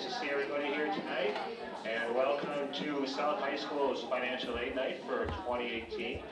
Nice to see everybody here tonight, and welcome to South High School's Financial Aid Night for 2018.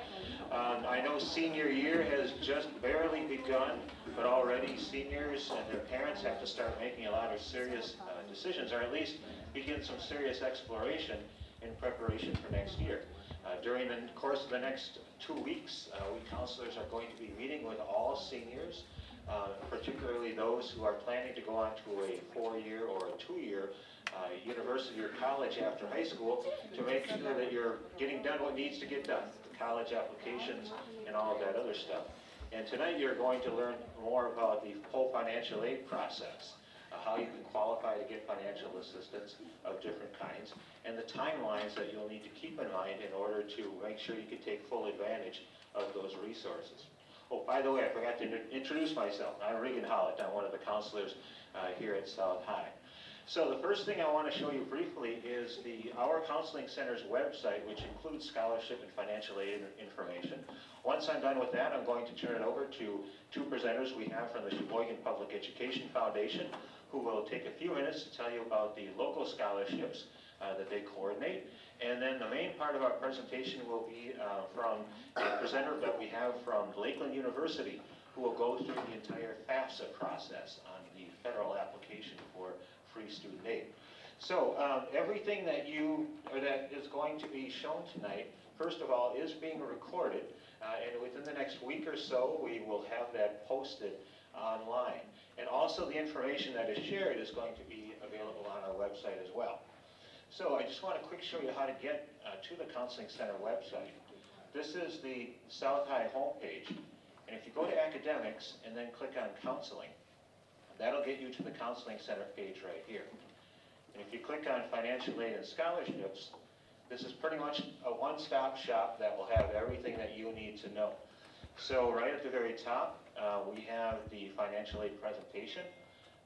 Um, I know senior year has just barely begun, but already seniors and their parents have to start making a lot of serious uh, decisions, or at least begin some serious exploration in preparation for next year. Uh, during the course of the next two weeks, uh, we counselors are going to be meeting with all seniors, uh, particularly those who are planning to go on to a four-year or a two-year uh, university or college after high school to make sure that you're getting done what needs to get done, the college applications and all of that other stuff. And tonight you're going to learn more about the whole financial aid process, uh, how you can qualify to get financial assistance of different kinds, and the timelines that you'll need to keep in mind in order to make sure you can take full advantage of those resources. Oh, by the way, I forgot to introduce myself. I'm Regan Hollett. I'm one of the counselors uh, here at South High. So the first thing I want to show you briefly is the Our Counseling Center's website, which includes scholarship and financial aid information. Once I'm done with that, I'm going to turn it over to two presenters we have from the Sheboygan Public Education Foundation, who will take a few minutes to tell you about the local scholarships uh, that they coordinate. And then the main part of our presentation will be uh, from a presenter that we have from Lakeland University, who will go through the entire FAFSA process on the federal application for free student aid. So um, everything that you, or that is going to be shown tonight, first of all, is being recorded. Uh, and within the next week or so, we will have that posted online. And also the information that is shared is going to be available on our website as well. So I just want to quick show you how to get uh, to the Counseling Center website. This is the South High homepage. And if you go to academics and then click on counseling, that'll get you to the Counseling Center page right here. And if you click on financial aid and scholarships, this is pretty much a one-stop shop that will have everything that you need to know. So right at the very top, uh, we have the financial aid presentation.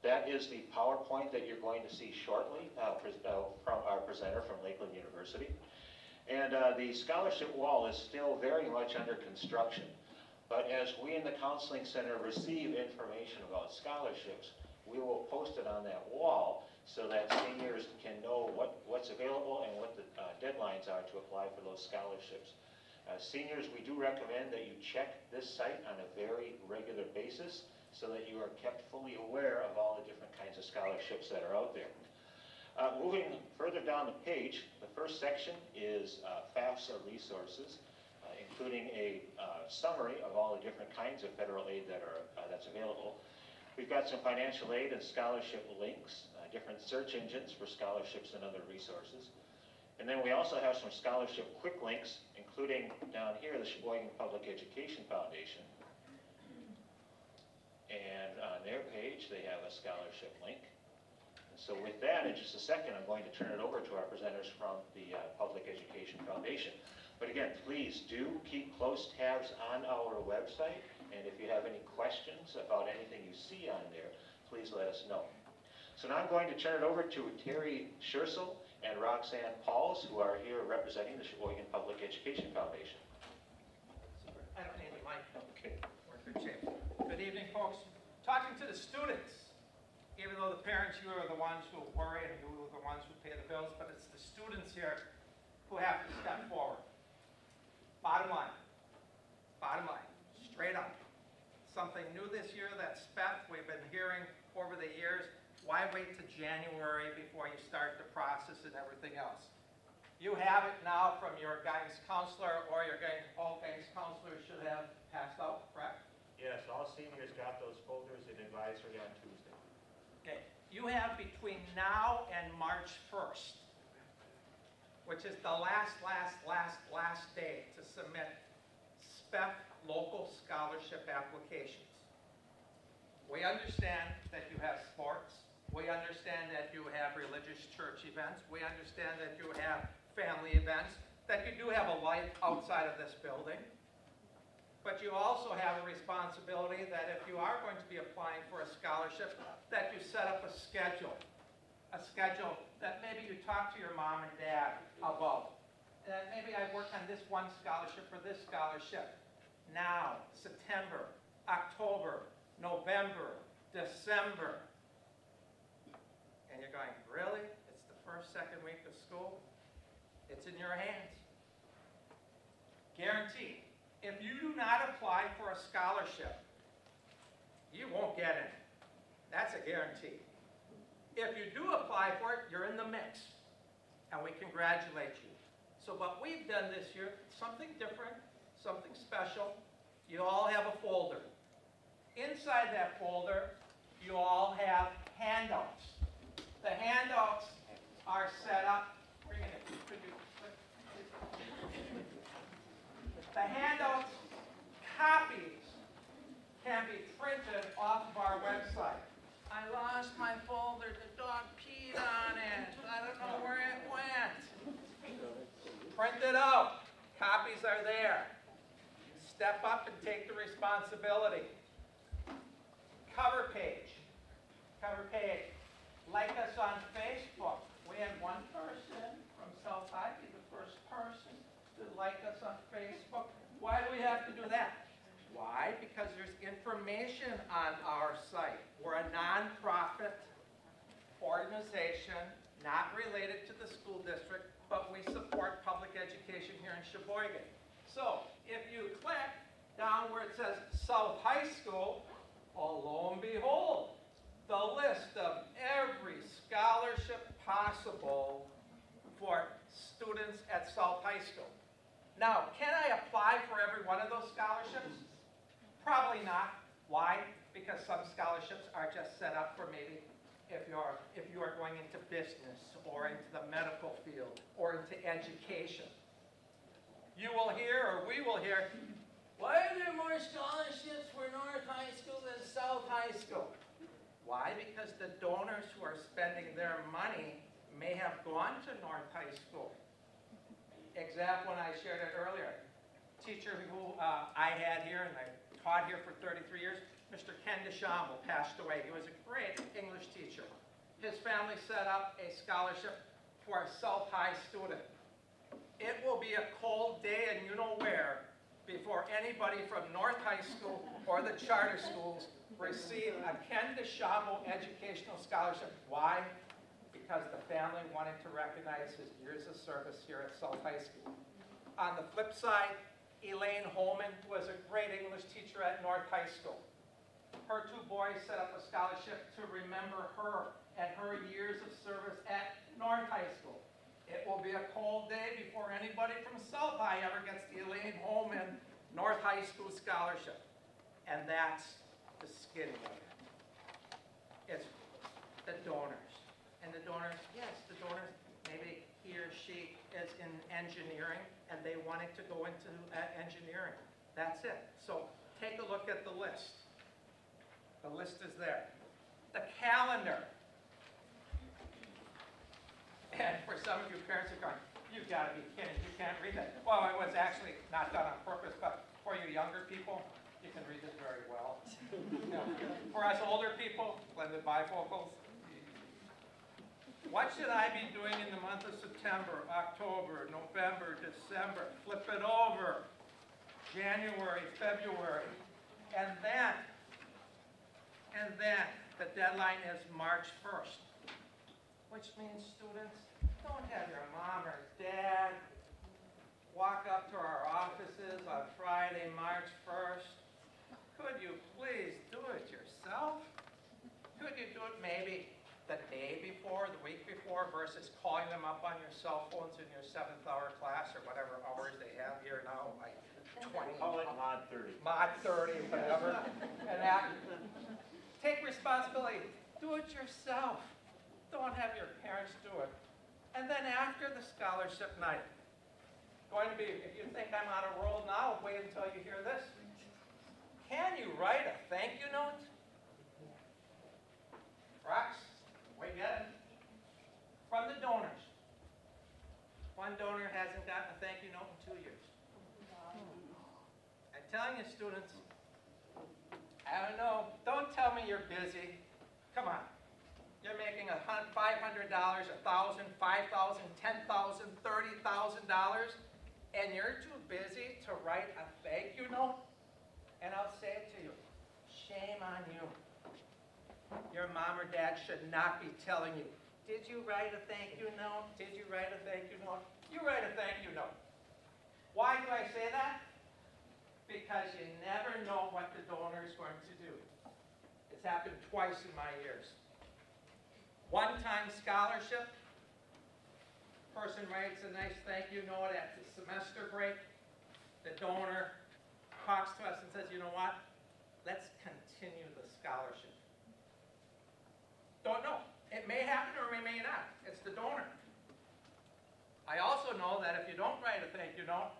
That is the PowerPoint that you're going to see shortly uh, uh, from our presenter from Lakeland University. And uh, the scholarship wall is still very much under construction. But as we in the Counseling Center receive information about scholarships, we will post it on that wall so that seniors can know what, what's available and what the uh, deadlines are to apply for those scholarships. Uh, seniors, we do recommend that you check this site on a very regular basis so that you are kept fully aware of all the different kinds of scholarships that are out there. Uh, moving further down the page, the first section is uh, FAFSA resources, uh, including a uh, summary of all the different kinds of federal aid that are uh, that's available. We've got some financial aid and scholarship links, different search engines for scholarships and other resources. And then we also have some scholarship quick links, including down here, the Sheboygan Public Education Foundation. And on their page, they have a scholarship link. And so with that, in just a second, I'm going to turn it over to our presenters from the uh, Public Education Foundation. But again, please do keep close tabs on our website. And if you have any questions about anything you see on there, please let us know. So now I'm going to turn it over to Terry Schursel and Roxanne Pauls, who are here representing the Sheboygan Public Education Foundation. I don't need the mic. Okay. We're in good shape. Good evening, folks. Talking to the students, even though the parents, you are the ones who worry and you are the ones who pay the bills, but it's the students here who have to step forward. Bottom line, bottom line, straight up. Something new this year that SPEF we've been hearing over the years why wait to January before you start the process and everything else? You have it now from your guidance counselor or your guidance, all guidance counselors should have passed out, correct? Yes, all seniors got those folders in advisory on Tuesday. Okay, you have between now and March 1st, which is the last, last, last, last day to submit SPEF local scholarship applications. We understand that you have sports, we understand that you have religious church events. We understand that you have family events, that you do have a life outside of this building. But you also have a responsibility that if you are going to be applying for a scholarship, that you set up a schedule. A schedule that maybe you talk to your mom and dad about. And maybe I work on this one scholarship or this scholarship. Now, September, October, November, December, And you're going, really? It's the first, second week of school? It's in your hands. Guaranteed. If you do not apply for a scholarship, you won't get it. That's a guarantee. If you do apply for it, you're in the mix, and we congratulate you. So what we've done this year, something different, something special. You all have a folder. Inside that folder, you all have handouts. The handouts are set up, bring it in, could you, the handouts, copies, can be printed off of our website. I lost my folder, the dog peed on it, I don't know where it went. Print it out, copies are there. Step up and take the responsibility. Cover page, cover page. Like us on Facebook. We had one person from South High be the first person to like us on Facebook. Why do we have to do that? Why? Because there's information on our site. We're a nonprofit organization, not related to the school district, but we support public education here in Sheboygan. So, if you click down where it says South High School, oh, lo and behold, the list of every scholarship possible for students at South High School. Now, can I apply for every one of those scholarships? Probably not. Why? Because some scholarships are just set up for maybe if you're, if you are going into business or into the medical field or into education. You will hear, or we will hear, why are there more scholarships for North High School than South High School? Why? Because the donors who are spending their money may have gone to North High School. Example, and I shared it earlier. Teacher who uh, I had here, and I taught here for 33 years, Mr. Ken DeChambeau passed away. He was a great English teacher. His family set up a scholarship for a South High student. It will be a cold day and you know where before anybody from North High School or the charter schools receive a Ken DeChambeau Educational Scholarship. Why? Because the family wanted to recognize his years of service here at South High School. On the flip side, Elaine Holman was a great English teacher at North High School. Her two boys set up a scholarship to remember her and her years of service at North High School. It will be a cold day before anybody from South High ever gets the Elaine Holman North High School Scholarship. And that's the skinny of it. It's the donors. The donors, yes, the donors, maybe he or she is in engineering and they wanted to go into uh, engineering. That's it. So take a look at the list. The list is there. The calendar. And for some of you parents are going, you've got to be kidding, you can't read that. Well, it was actually not done on purpose, but for you younger people, you can read this very well. For us older people, blended bifocals. What should I be doing in the month of September, October, November, December? Flip it over. January, February. And then, and then, the deadline is March 1st. Which means students, don't have your mom or dad walk up to our offices on Friday, March 1st. Could you please do it yourself? Could you do it maybe the day before, the week before, versus calling them up on your cell phones in your seventh hour class or whatever hours they have here now, like 20. Call it mod 30. Mod 30, whatever. And take responsibility. Do it yourself. Don't have your parents do it. And then after the scholarship night, going to be, if you think I'm on a roll now, wait until you hear this. Can you write a thank you note? Rex, get it. From the donors. One donor hasn't gotten a thank you note in two years. I'm telling you, students, I don't know, don't tell me you're busy. Come on. You're making a hun, five hundred dollars, a thousand, five thousand, ten thousand, thirty thousand dollars, and you're too busy to write a thank you note? And I'll say it to you, shame on you. Your mom or dad should not be telling you, Did you write a thank you note? Did you write a thank you note? You write a thank you note. Why do I say that? Because you never know what the donor is going to do. It's happened twice in my years. One-time scholarship, person writes a nice thank you note at the semester break. The donor talks to us and says, you know what? Let's continue the scholarship. Don't know. It may happen or it may not. It's the donor. I also know that if you don't write a thank you note,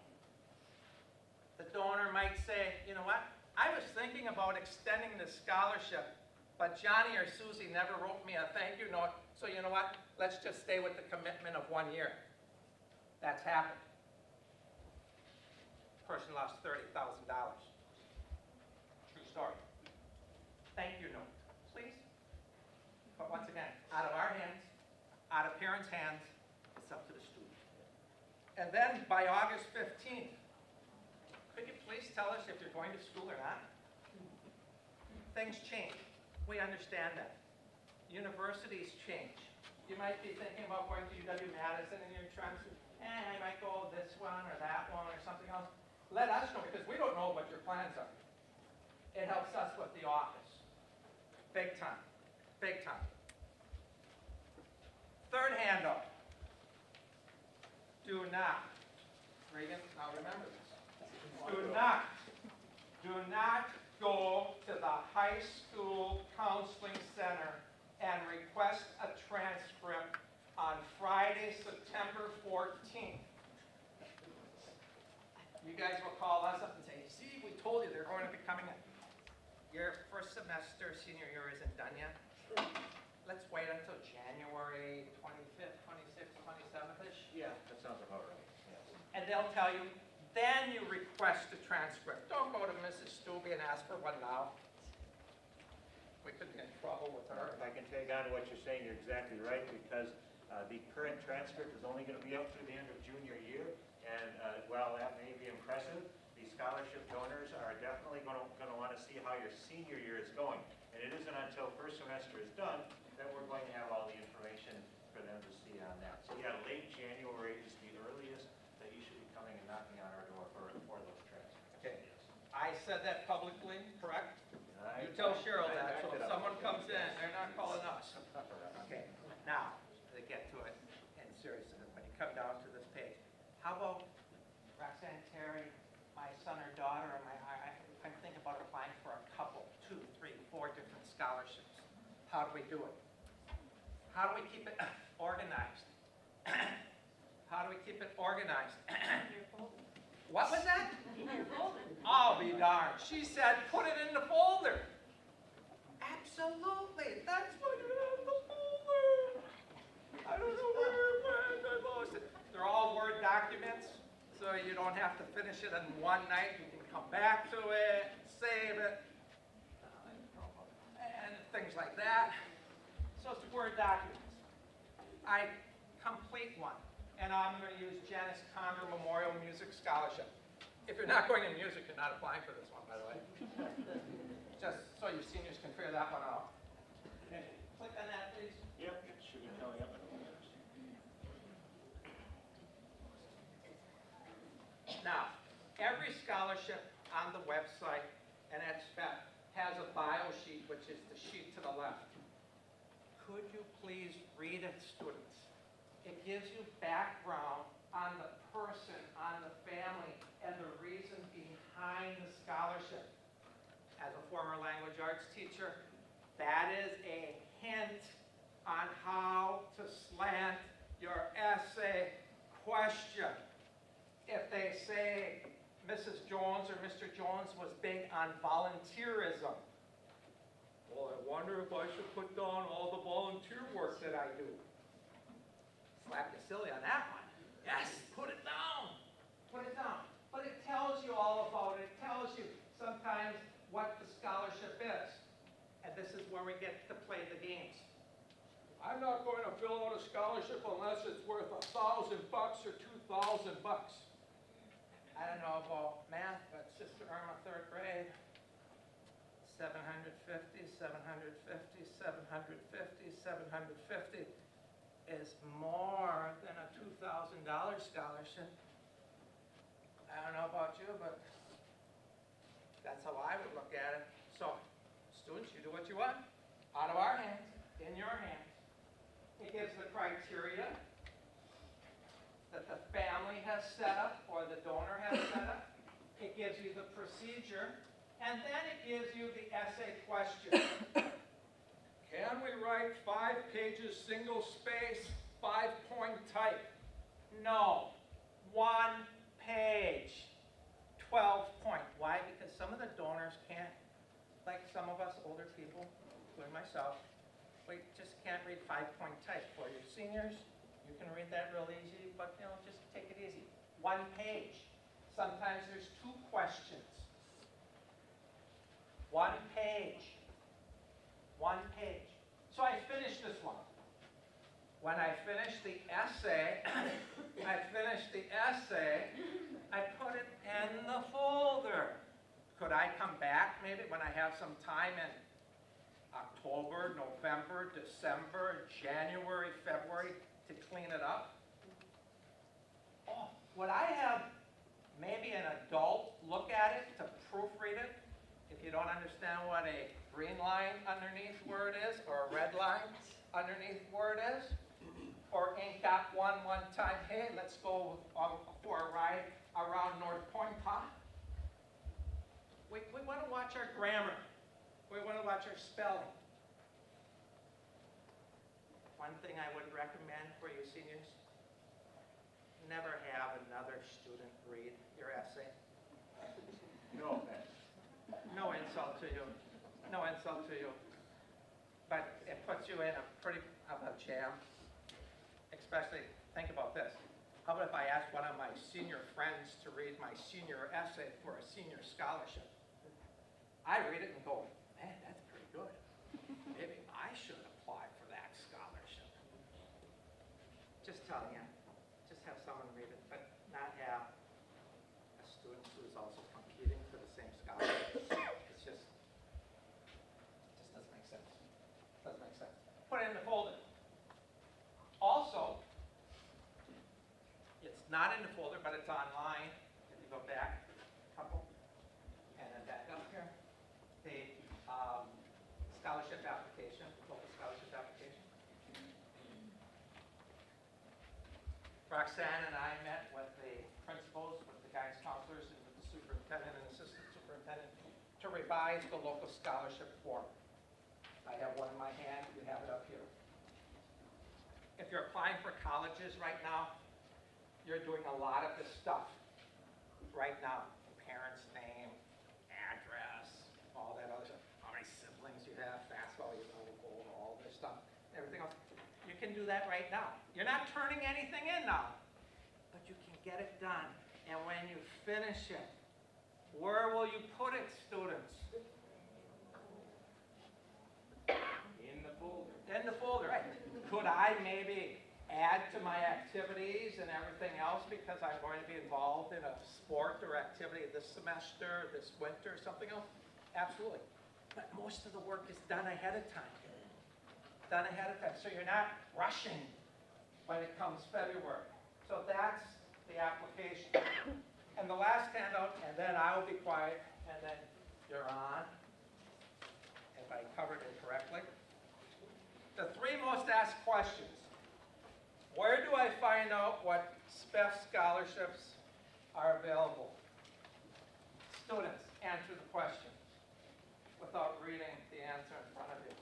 the donor might say, you know what? I was thinking about extending the scholarship, but Johnny or Susie never wrote me a thank you note, so you know what? Let's just stay with the commitment of one year. That's happened. Person lost thirty thousand dollars. True story. Thank you note. But once again, out of our hands, out of parents' hands, it's up to the student. And then by August fifteenth, could you please tell us if you're going to school or not? Things change. We understand that. Universities change. You might be thinking about going to UW-Madison and you're trying to, eh, I might go this one or that one or something else. Let us know because we don't know what your plans are. It helps us with the office. Big time, big time. Third handle. Do not, Regan, now remember this. Do not, do not go to the high school counseling center and request a transcript on Friday, September 14th. You guys will call us up and say, see, we told you they're going to be coming in. Your first semester, senior year isn't done yet. Let's wait until January 25th, 26th, 27th-ish. Yeah, that sounds about right, yes. And they'll tell you, then you request a transcript. Don't go to Mrs. Stubbe and ask for one now. We could be in trouble with her. If I can tag on what you're saying, you're exactly right, because uh, the current transcript is only going to be up through the end of junior year, and uh, while that may be impressive, the scholarship donors are definitely going to, going to want to see how your senior year is going. And it isn't until first semester is done that we're going to have all the information for them to see on that. So yeah, late January is the earliest that you should be coming and knocking on our door for, for those transcripts. Okay. Yes. I said that publicly, correct? I- You tell Cheryl I that, so if someone comes in, they're not calling us. Okay, now, to get to it, and seriously, when you come down to this page, how about Roxanne Terry, my son or daughter, or my, I, I- I'm thinking about applying for a couple, two, three, four different scholarships. How do we do it? How do we keep it organized? How do we keep it organized? What was that? I'll be darned. She said, put it in the folder. Absolutely. That's what it in the folder. I don't know where it went. I lost it. They're all Word documents, so you don't have to finish it in one night. You can come back to it, save it, and things like that. So it's Word documents. I complete one, and I'm going to use Janice Condor Memorial Music Scholarship. If you're not going in music, you're not applying for this one, by the way. Just so your seniors can figure that one out. Okay, Click on that, please. Yep, it should be coming up in a minute. Now, every scholarship on the website and at SPEF has a bio sheet, which is the sheet to the left. Could you please read it, students? It gives you background on the person, on the family, and the reason behind the scholarship. As a former language arts teacher, that is a hint on how to slant your essay question if they say Mrs. Jones or Mr. Jones was big on volunteerism. Well, I wonder if I should put down all the volunteer work that I do. Slap you silly on that one. Yes, put it down. Put it down. Tells you all about it. It tells you sometimes what the scholarship is. And this is where we get to play the games. I'm not going to fill out a scholarship unless it's worth a thousand bucks or two thousand bucks. I don't know about math, but Sister Irma, third grade, 750, 750, 750, 750. is more than a two thousand dollar scholarship. I don't know about you, but that's how I would look at it. So, students, you do what you want, out of our hands, in your hands. It gives the criteria that the family has set up or the donor has set up. It gives you the procedure, and then it gives you the essay question. Can we write five pages, single space, five point type? No, one page, 12 point. Why? Because some of the donors can't, like some of us older people, including myself, we just can't read five point type. For your seniors, you can read that real easy, but you know, just take it easy. One page. Sometimes there's two questions. One page. One page. So I finished this one. When I finished the essay, I finished the essay, I put it in the folder. Could I come back maybe when I have some time in October, November, December, January, February to clean it up? Oh, would I have maybe an adult look at it to proofread it? If you don't understand what a green line underneath word is, or a red line underneath word is, or ink got one one time, hey, let's go on for a ride around North Point Pond. We, we want to watch our grammar. We want to watch our spelling. One thing I would recommend for you seniors, never have another student read your essay. No offense. No insult to you, no insult to you. But it puts you in a pretty, of a jam. Especially, think about this. How about if I asked one of my senior friends to read my senior essay for a senior scholarship? I read it and go, man, that's pretty good. Maybe I should apply for that scholarship. Just telling you, just have someone read it, but not have a student who is also competing for the same scholarship. It's just, just doesn't make sense. Doesn't make sense. Put it in the folder. Also, it's not in the folder, but it's online. If you go back a couple, and then back up here, the um, scholarship application, the local scholarship application. Roxanne and I met with the principals, with the guidance counselors, and with the superintendent and assistant superintendent to revise the local scholarship form. I have one in my hand, you have it up here. If you're applying for colleges right now, you're doing a lot of this stuff right now. Parents' name, address, all that other stuff. How many siblings you have, fastball, you know, goal, all this stuff, everything else. You can do that right now. You're not turning anything in now, but you can get it done. And when you finish it, where will you put it, students? In the folder. In the folder, right. Could I maybe add to my activities and everything else because I'm going to be involved in a sport or activity this semester, this winter, or something else? Absolutely. But most of the work is done ahead of time. Done ahead of time, so you're not rushing when it comes February. So that's the application. And the last handout, and then I will be quiet, and then you're on, if I covered it correctly. The three most asked questions. Where do I find out what SPEF scholarships are available? Students, answer the question without reading the answer in front of you.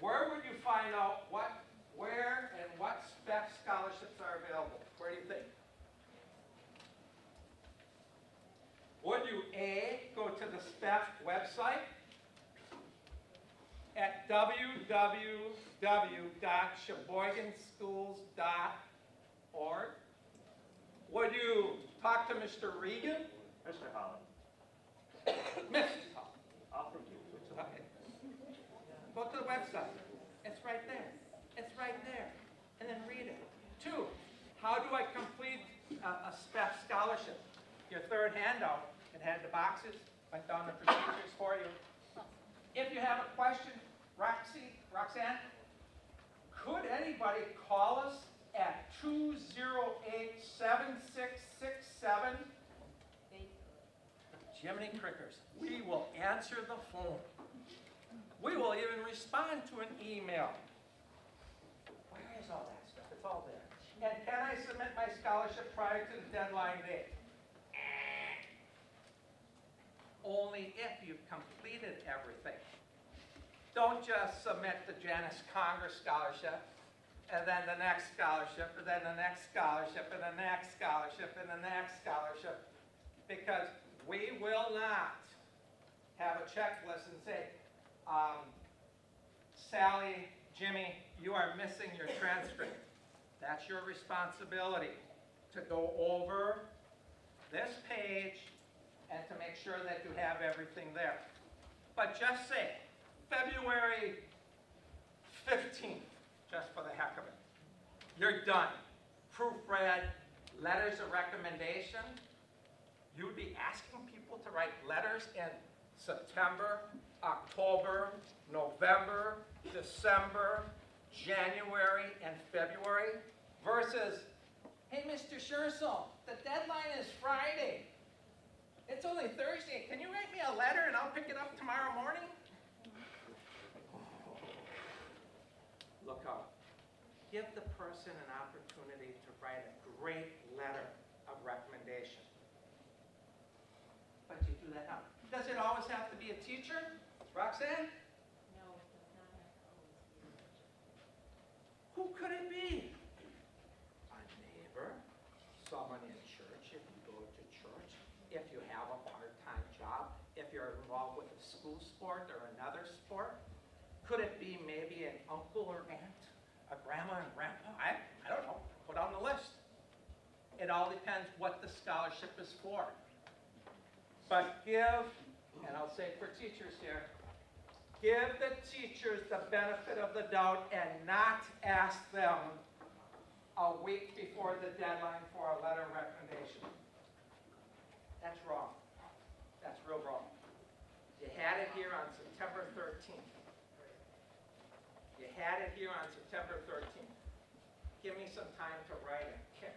Where would you find out what, where and what SPEF scholarships are available? Where do you think? Would you A, go to the SPEF website at www.sheboyganschools.org? Would you talk to Mr. Regan? Mr. Holland, Mrs. Holland. I'll forgive you. Okay. Go to the website. It's right there. It's right there. And then read it. Two, how do I complete a, a SPEF scholarship? Your third handout, it had the boxes, went down the procedures for you. If you have a question, Roxy, Roxanne, Could anybody call us at 208-7667? Jiminy Crickers, we will answer the phone. We will even respond to an email. Where is all that stuff? It's all there. And can I submit my scholarship prior to the deadline date? Only if you've completed everything. Don't just submit the Janice Congress scholarship, and then the next scholarship, and then the next scholarship, and the next scholarship, and the next scholarship. Because we will not have a checklist and say, um, Sally, Jimmy, you are missing your transcript. That's your responsibility, to go over this page and to make sure that you have everything there. But just say, February 15th, just for the heck of it. You're done. Proofread, letters of recommendation. You'd be asking people to write letters in September, October, November, December, January, and February, versus, hey, Mr. Schursel, the deadline is Friday. It's only Thursday. Can you write me a letter and I'll pick it up tomorrow morning? Look up. Give the person an opportunity to write a great letter of recommendation. But you do that now. Does it always have to be a teacher? Roxanne? No, it does not have to always be a teacher. Who could it be? A neighbor, someone in church if you go to church, if you have a part-time job, if you're involved with a school sport or another sport. Could it be maybe an uncle or aunt, a grandma and grandpa? I, I don't know, put on the list. It all depends what the scholarship is for. But give, and I'll say for teachers here, Give the teachers the benefit of the doubt and not ask them a week before the deadline for a letter of recommendation. That's wrong. That's real wrong. You had it here on September 13th. Had it here on September 13th. Give me some time to write a kick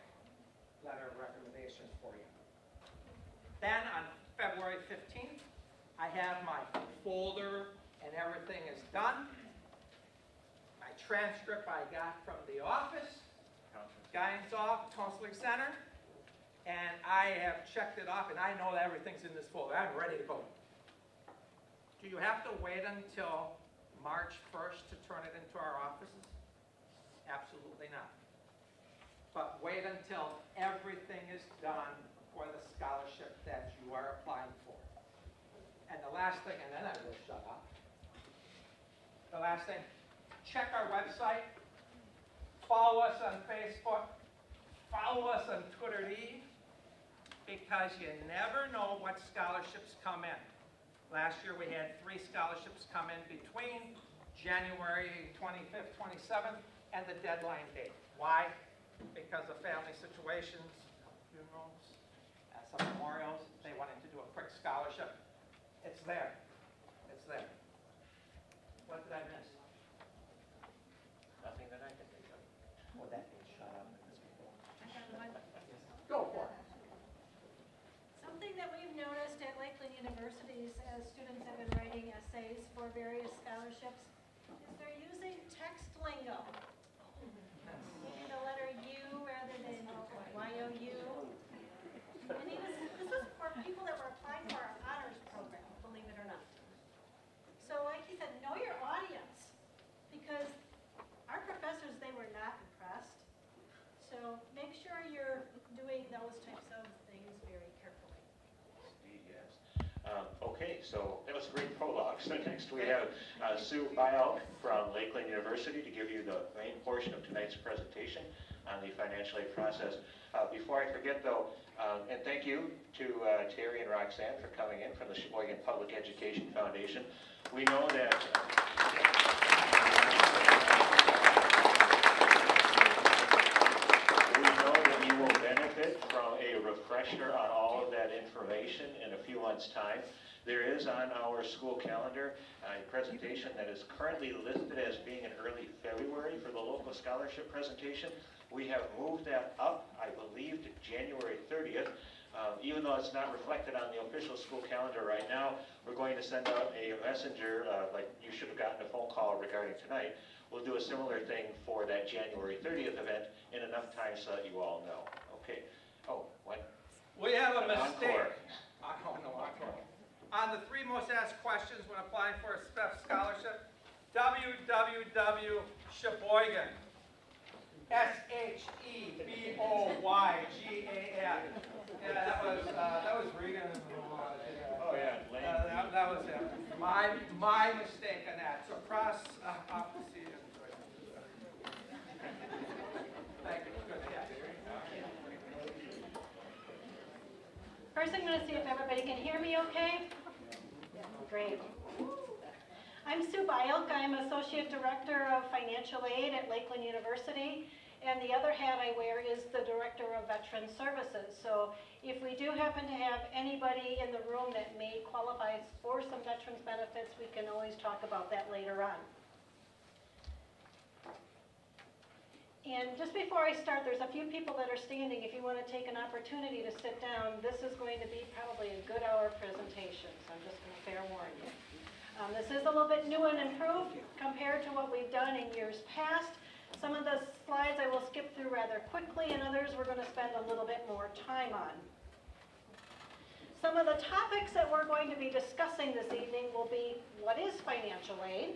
letter of recommendation for you. Then on February 15th, I have my folder and everything is done. My transcript I got from the office, Guidance off, Counseling Center, and I have checked it off and I know that everything's in this folder. I'm ready to go. Do you have to wait until March 1st to turn it into our offices? Absolutely not. But wait until everything is done for the scholarship that you are applying for. And the last thing, and then I will shut up. The last thing, check our website, follow us on Facebook, follow us on Twitter because you never know what scholarships come in. Last year, we had three scholarships come in between January 25th, 27th, and the deadline date. Why? Because of family situations, funerals, uh, some memorials, they wanted to do a quick scholarship. It's there. It's there. What did I miss? Nothing that I can think of. Oh, that means shut up. I have one. Go for it. Something that we've noticed at Lakeland universities as students have been writing essays for various scholarships is they're using text lingo. Using the letter U rather than Y-O-U. And he was, this was for people that were applying for our honors program, believe it or not. So like he said, know your audience, because our professors, they were not impressed. So make sure you're doing those types of things very carefully. Indeed, yes. Um, Okay, so that was a great prologue. So next we have uh, Sue Bialk from Lakeland University to give you the main portion of tonight's presentation on the financial aid process. Uh, Before I forget though, um, and thank you to uh, Terry and Roxanne for coming in from the Sheboygan Public Education Foundation. We know that We know that you will benefit from a refresher on all of that information in a few months' time. There is on our school calendar a presentation that is currently listed as being in early February for the local Scholarship presentation. We have moved that up, I believe, to January 30th. Um, Even though it's not reflected on the official school calendar right now, we're going to send out a messenger, uh, like you should have gotten a phone call regarding tonight. We'll do a similar thing for that January 30th event in enough time so that you all know. Okay. Oh, what? We have a mistake. encore. I don't know, encore. On the three most asked questions when applying for a SPEF scholarship, www. Sheboygan, E S-H-E-B-O-Y-G-A-N. Yeah, that was, uh, that was Regan. Oh, yeah, Uh, Lane. that, that was it. My, my mistake on that. So cross, uh, off the seat. Thank you, good, yeah. First, I'm going to see if everybody can hear me okay. Great. I'm Sue Bielk. I'm Associate Director of Financial Aid at Lakeland University. And the other hat I wear is the Director of Veteran Services. So if we do happen to have anybody in the room that may qualify for some veterans benefits, we can always talk about that later on. And just before I start, there's a few people that are standing. If you want to take an opportunity to sit down, this is going to be probably a good hour presentation, so I'm just going to fair warn you. Um, This is a little bit new and improved compared to what we've done in years past. Some of the slides I will skip through rather quickly, and others we're going to spend a little bit more time on. Some of the topics that we're going to be discussing this evening will be, what is financial aid?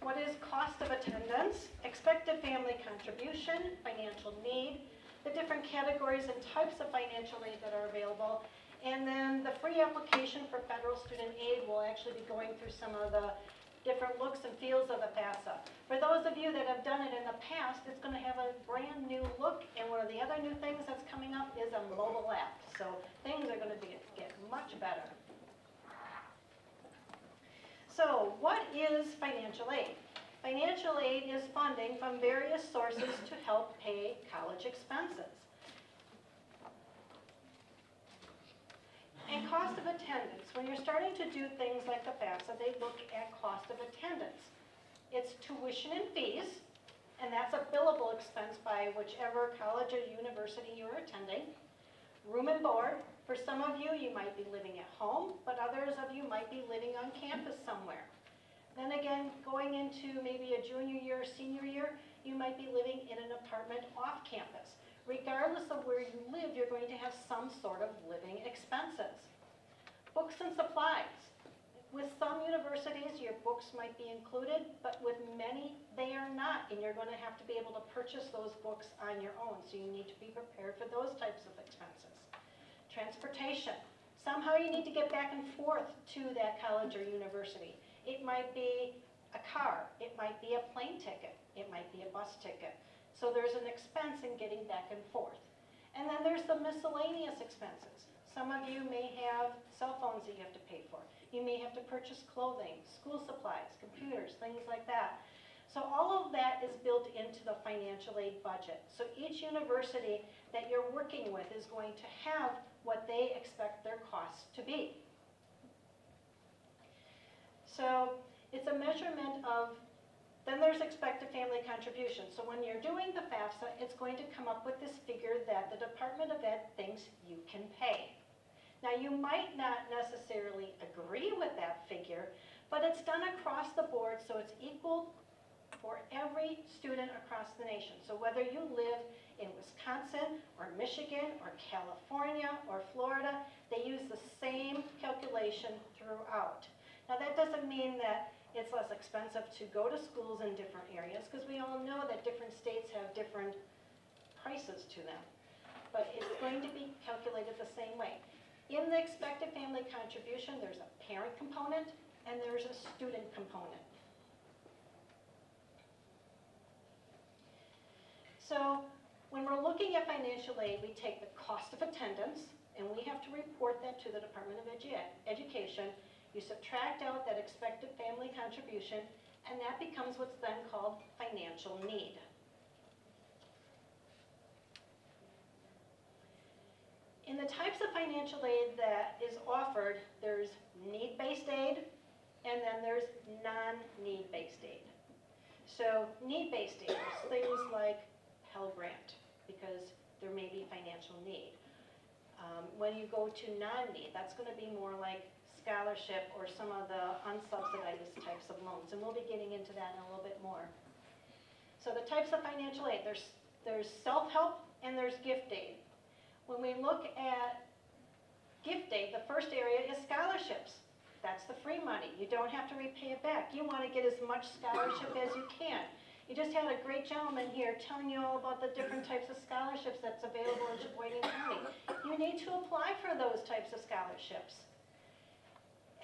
What is cost of attendance, expected family contribution, financial need, the different categories and types of financial aid that are available, and then the free application for federal student aid will actually be going through some of the different looks and feels of the FAFSA. For those of you that have done it in the past, it's going to have a brand new look, and one of the other new things that's coming up is a mobile app. So things are going to be, get much better. So what is financial aid? Financial aid is funding from various sources to help pay college expenses. And cost of attendance, when you're starting to do things like the FAFSA, they look at cost of attendance. It's tuition and fees, and that's a billable expense by whichever college or university you're attending. Room and board, for some of you, you might be living at home, but others of you might be living on campus somewhere. Then again, going into maybe a junior year, or senior year, you might be living in an apartment off campus. Regardless of where you live, you're going to have some sort of living expenses. Books and supplies. With some universities, your books might be included, but with many, they are not, and you're going to have to be able to purchase those books on your own, so you need to be prepared for those types of expenses. Transportation. Somehow you need to get back and forth to that college or university. It might be a car, it might be a plane ticket, it might be a bus ticket. So there's an expense in getting back and forth. And then there's the miscellaneous expenses. Some of you may have cell phones that you have to pay for. You may have to purchase clothing, school supplies, computers, things like that. So all of that is built into the financial aid budget. So each university that you're working with is going to have what they expect their costs to be. So it's a measurement of, then there's expected family contribution. So when you're doing the FAFSA, it's going to come up with this figure that the Department of Ed thinks you can pay. Now, you might not necessarily agree with that figure, but it's done across the board, so it's equal for every student across the nation. So whether you live in Wisconsin, or Michigan, or California, or Florida, they use the same calculation throughout. Now, that doesn't mean that it's less expensive to go to schools in different areas, because we all know that different states have different prices to them. But it's going to be calculated the same way. In the expected family contribution, there's a parent component and there's a student component. So when we're looking at financial aid, we take the cost of attendance and we have to report that to the Department of Edu- Education. You subtract out that expected family contribution and that becomes what's then called financial need. In the types of financial aid that is offered, there's need-based aid, and then there's non-need-based aid. So need-based aid is things like Pell Grant, because there may be financial need. Um, When you go to non-need, that's gonna be more like scholarship or some of the unsubsidized types of loans, and we'll be getting into that in a little bit more. So the types of financial aid, there's, there's self-help and there's gift aid. When we look at gift aid, the first area is scholarships. That's the free money. You don't have to repay it back. You want to get as much scholarship as you can. You just had a great gentleman here telling you all about the different types of scholarships that's available in Sheboygan County. You need to apply for those types of scholarships.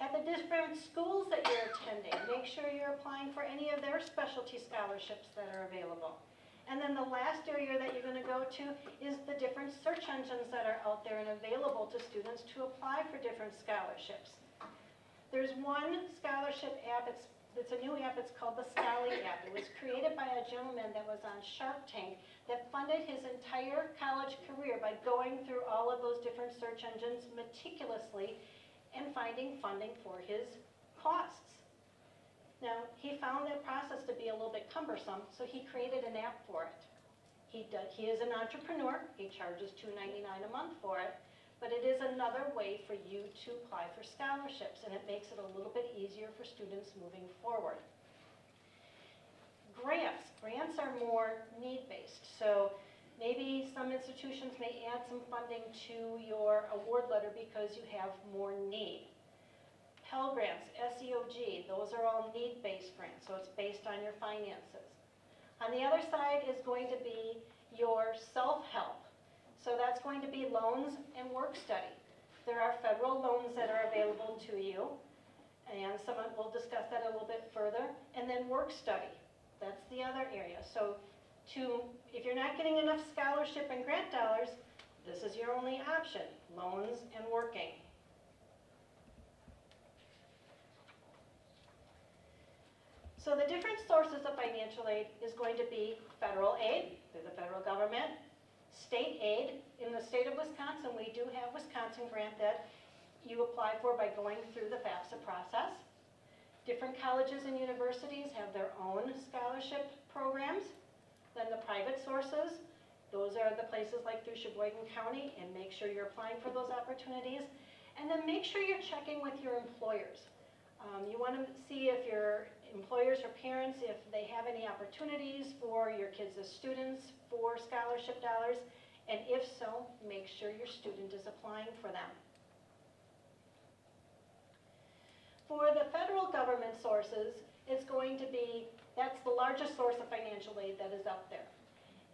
At the different schools that you're attending, make sure you're applying for any of their specialty scholarships that are available. And then the last area that you're gonna go to is the different search engines that are out there and available to students to apply for different scholarships. There's one scholarship app, it's, it's a new app, it's called the Scholly app. It was created by a gentleman that was on Shark Tank that funded his entire college career by going through all of those different search engines meticulously and finding funding for his costs. Now, he found that process to be a little bit cumbersome, so he created an app for it. He does, he is an entrepreneur, he charges $2.99 a month for it, but it is another way for you to apply for scholarships, and it makes it a little bit easier for students moving forward. Grants, grants are more need-based, so maybe some institutions may add some funding to your award letter because you have more need. Pell Grants, SEOG, those are all need-based grants, so it's based on your finances. On the other side is going to be your self-help. So that's going to be loans and work study. There are federal loans that are available to you, and someone will discuss that a little bit further. And then work study, that's the other area. So to, if you're not getting enough scholarship and grant dollars, this is your only option, loans and working. So the different sources of financial aid is going to be federal aid through the federal government, state aid. In the state of Wisconsin, we do have Wisconsin grant that you apply for by going through the FAFSA process. Different colleges and universities have their own scholarship programs. Then the private sources, those are the places like through Sheboygan County, and make sure you're applying for those opportunities. And then make sure you're checking with your employers. Um, you want to see if your employers or parents, if they have any opportunities for your kids as students for scholarship dollars, and if so, make sure your student is applying for them. For the federal government sources, it's going to be, that's the largest source of financial aid that is out there.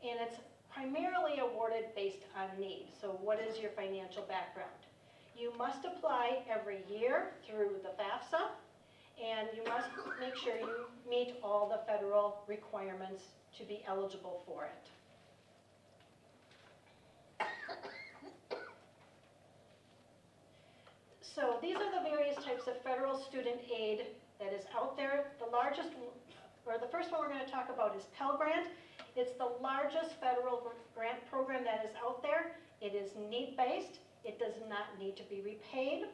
And it's primarily awarded based on need. So what is your financial background? You must apply every year through the FAFSA, and you must make sure you meet all the federal requirements to be eligible for it. So these are the various types of federal student aid that is out there. The largest, or the first one we're going to talk about is Pell Grant. It's the largest federal grant program that is out there. It is need-based. It does not need to be repaid.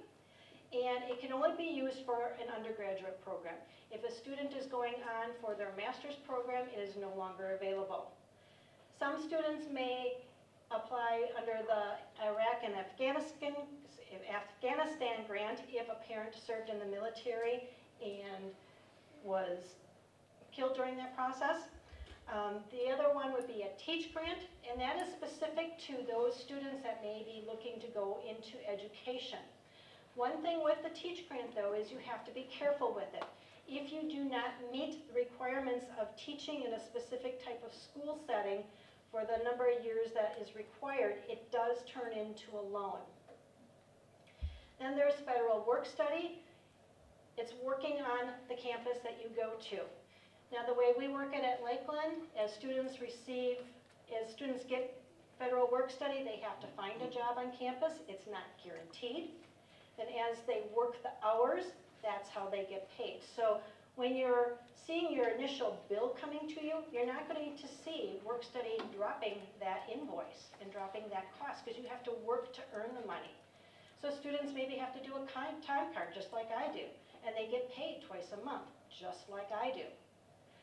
And it can only be used for an undergraduate program. If a student is going on for their master's program, it is no longer available. Some students may apply under the Iraq and Afghanistan, Afghanistan grant if a parent served in the military and was killed during that process. Um, the other one would be a teach grant, and that is specific to those students that may be looking to go into education. One thing with the teach grant though is you have to be careful with it. If you do not meet the requirements of teaching in a specific type of school setting for the number of years that is required, it does turn into a loan. Then there's federal work study. It's working on the campus that you go to. Now, the way we work it at Lakeland, as students receive, as students get federal work study, they have to find a job on campus. It's not guaranteed. Then as they work the hours, that's how they get paid. So when you're seeing your initial bill coming to you, you're not going to see work study dropping that invoice and dropping that cost because you have to work to earn the money. So students maybe have to do a time card just like I do, and they get paid twice a month, just like I do.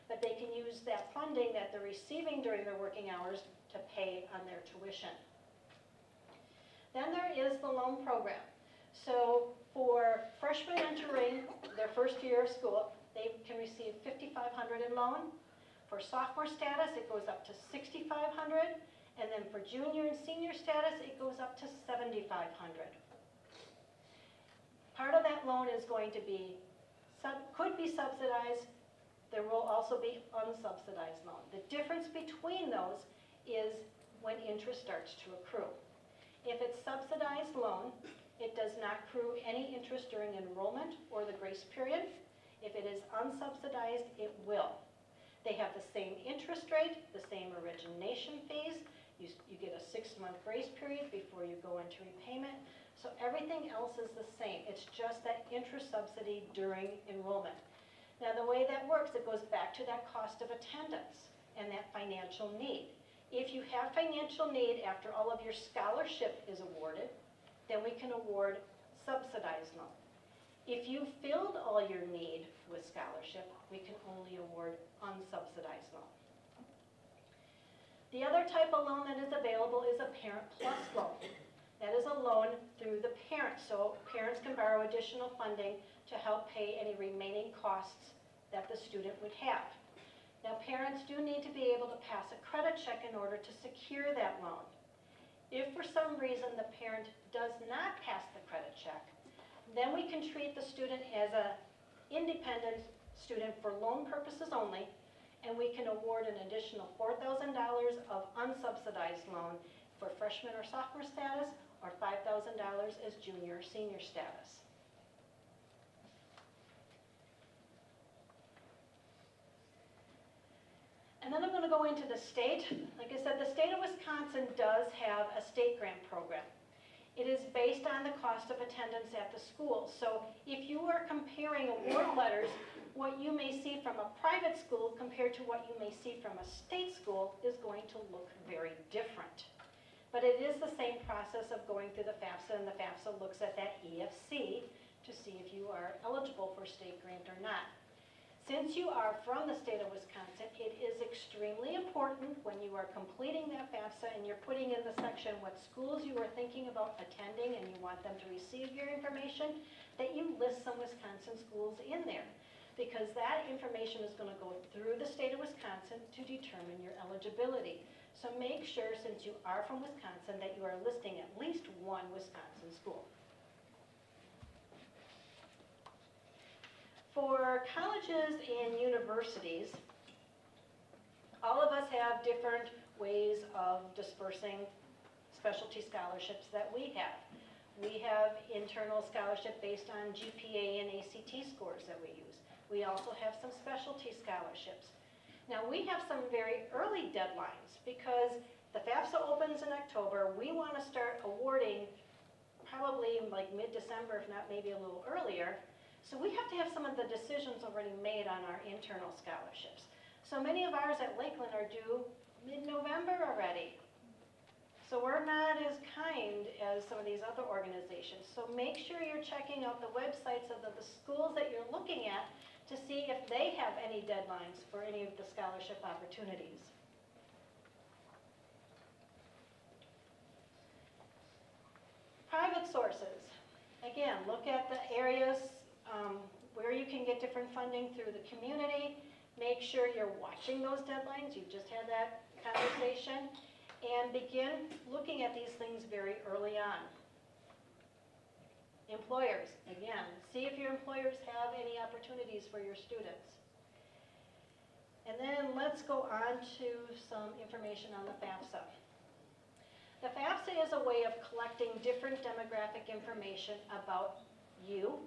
but they can use that funding that they're receiving during their working hours to pay on their tuition. Then there is the loan program. So for freshmen entering their first year of school, they can receive 5,500 in loan. For sophomore status, it goes up to 6,500, and then for junior and senior status, it goes up to 7,500. Part of that loan is going to be, sub- could be subsidized, there will also be unsubsidized loan. The difference between those is when interest starts to accrue. If it's subsidized loan, it does not accrue any interest during enrollment or the grace period. If it is unsubsidized, it will. They have the same interest rate, the same origination fees. You, you get a six-month grace period before you go into repayment. So everything else is the same. It's just that interest subsidy during enrollment. Now, the way that works, it goes back to that cost of attendance and that financial need. If you have financial need after all of your scholarship is awarded, then we can award subsidized loan. If you filled all your need with scholarship, we can only award unsubsidized loan. The other type of loan that is available is a Parent Plus loan. That is a loan through the parent, so parents can borrow additional funding to help pay any remaining costs that the student would have. Now, parents do need to be able to pass a credit check in order to secure that loan. If for some reason the parent does not pass the credit check, then we can treat the student as a independent student for loan purposes only, and we can award an additional $4,000 of unsubsidized loan for freshman or sophomore status, or $5,000 as junior or senior status. And then I'm going to go into the state. Like I said, the state of Wisconsin does have a state grant program. It is based on the cost of attendance at the school. So if you are comparing award letters, what you may see from a private school compared to what you may see from a state school is going to look very different. But it is the same process of going through the FAFSA, and the FAFSA looks at that EFC to see if you are eligible for state grant or not. Since you are from the state of Wisconsin, it is extremely important when you are completing that FAFSA and you're putting in the section what schools you are thinking about attending and you want them to receive your information, that you list some Wisconsin schools in there. Because that information is going to go through the state of Wisconsin to determine your eligibility. So make sure, since you are from Wisconsin, that you are listing at least one Wisconsin school. For colleges and universities, all of us have different ways of dispersing specialty scholarships that we have. We have internal scholarship based on GPA and ACT scores that we use. We also have some specialty scholarships. Now, we have some very early deadlines because the FAFSA opens in October. We want to start awarding probably like mid-December, if not maybe a little earlier. So we have to have some of the decisions already made on our internal scholarships. So many of ours at Lakeland are due mid-November already. So we're not as kind as some of these other organizations. So make sure you're checking out the websites of the, the schools that you're looking at to see if they have any deadlines for any of the scholarship opportunities. Private sources. Again, look at the areas um, where you can get different funding through the community. Make sure you're watching those deadlines. You just had that conversation. And begin looking at these things very early on. Employers, again, see if your employers have any opportunities for your students. And then let's go on to some information on the FAFSA. The FAFSA is a way of collecting different demographic information about you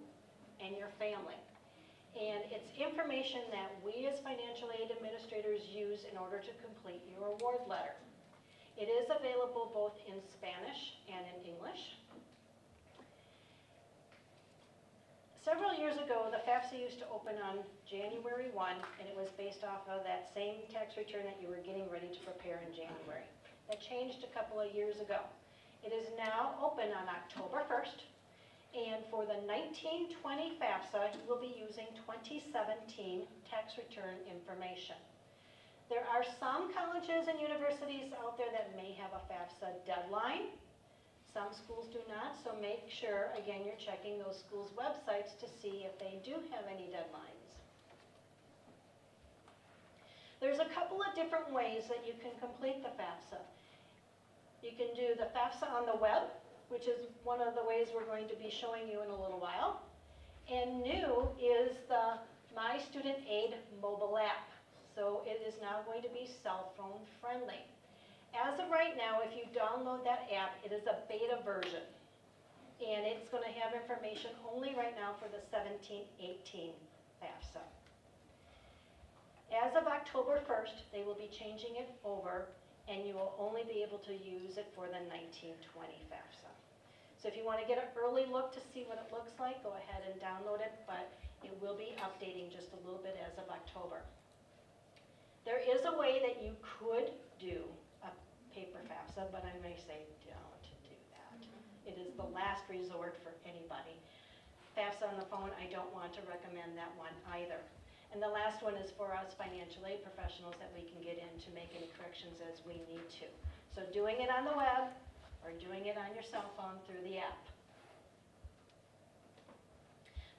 and your family. And it's information that we as financial aid administrators use in order to complete your award letter. It is available both in Spanish and in English. Several years ago, the FAFSA used to open on January 1, and it was based off of that same tax return that you were getting ready to prepare in January. That changed a couple of years ago. It is now open on October 1st, And for the 1920 FAFSA, you will be using 2017 tax return information. There are some colleges and universities out there that may have a FAFSA deadline. Some schools do not, so make sure, again, you're checking those schools' websites to see if they do have any deadlines. There's a couple of different ways that you can complete the FAFSA. You can do the FAFSA on the web, which is one of the ways we're going to be showing you in a little while. And new is the My Student Aid mobile app. So it is now going to be cell phone friendly. As of right now, if you download that app, it is a beta version. And it's going to have information only right now for the 17-18 FAFSA. As of October 1st, they will be changing it over, and you will only be able to use it for the 1920 FAFSA. So if you want to get an early look to see what it looks like, go ahead and download it, but it will be updating just a little bit as of October. There is a way that you could do a paper FAFSA, but I may say don't do that. It is the last resort for anybody. FAFSA on the phone, I don't want to recommend that one either. And the last one is for us financial aid professionals that we can get in to make any corrections as we need to. So doing it on the web or doing it on your cell phone through the app.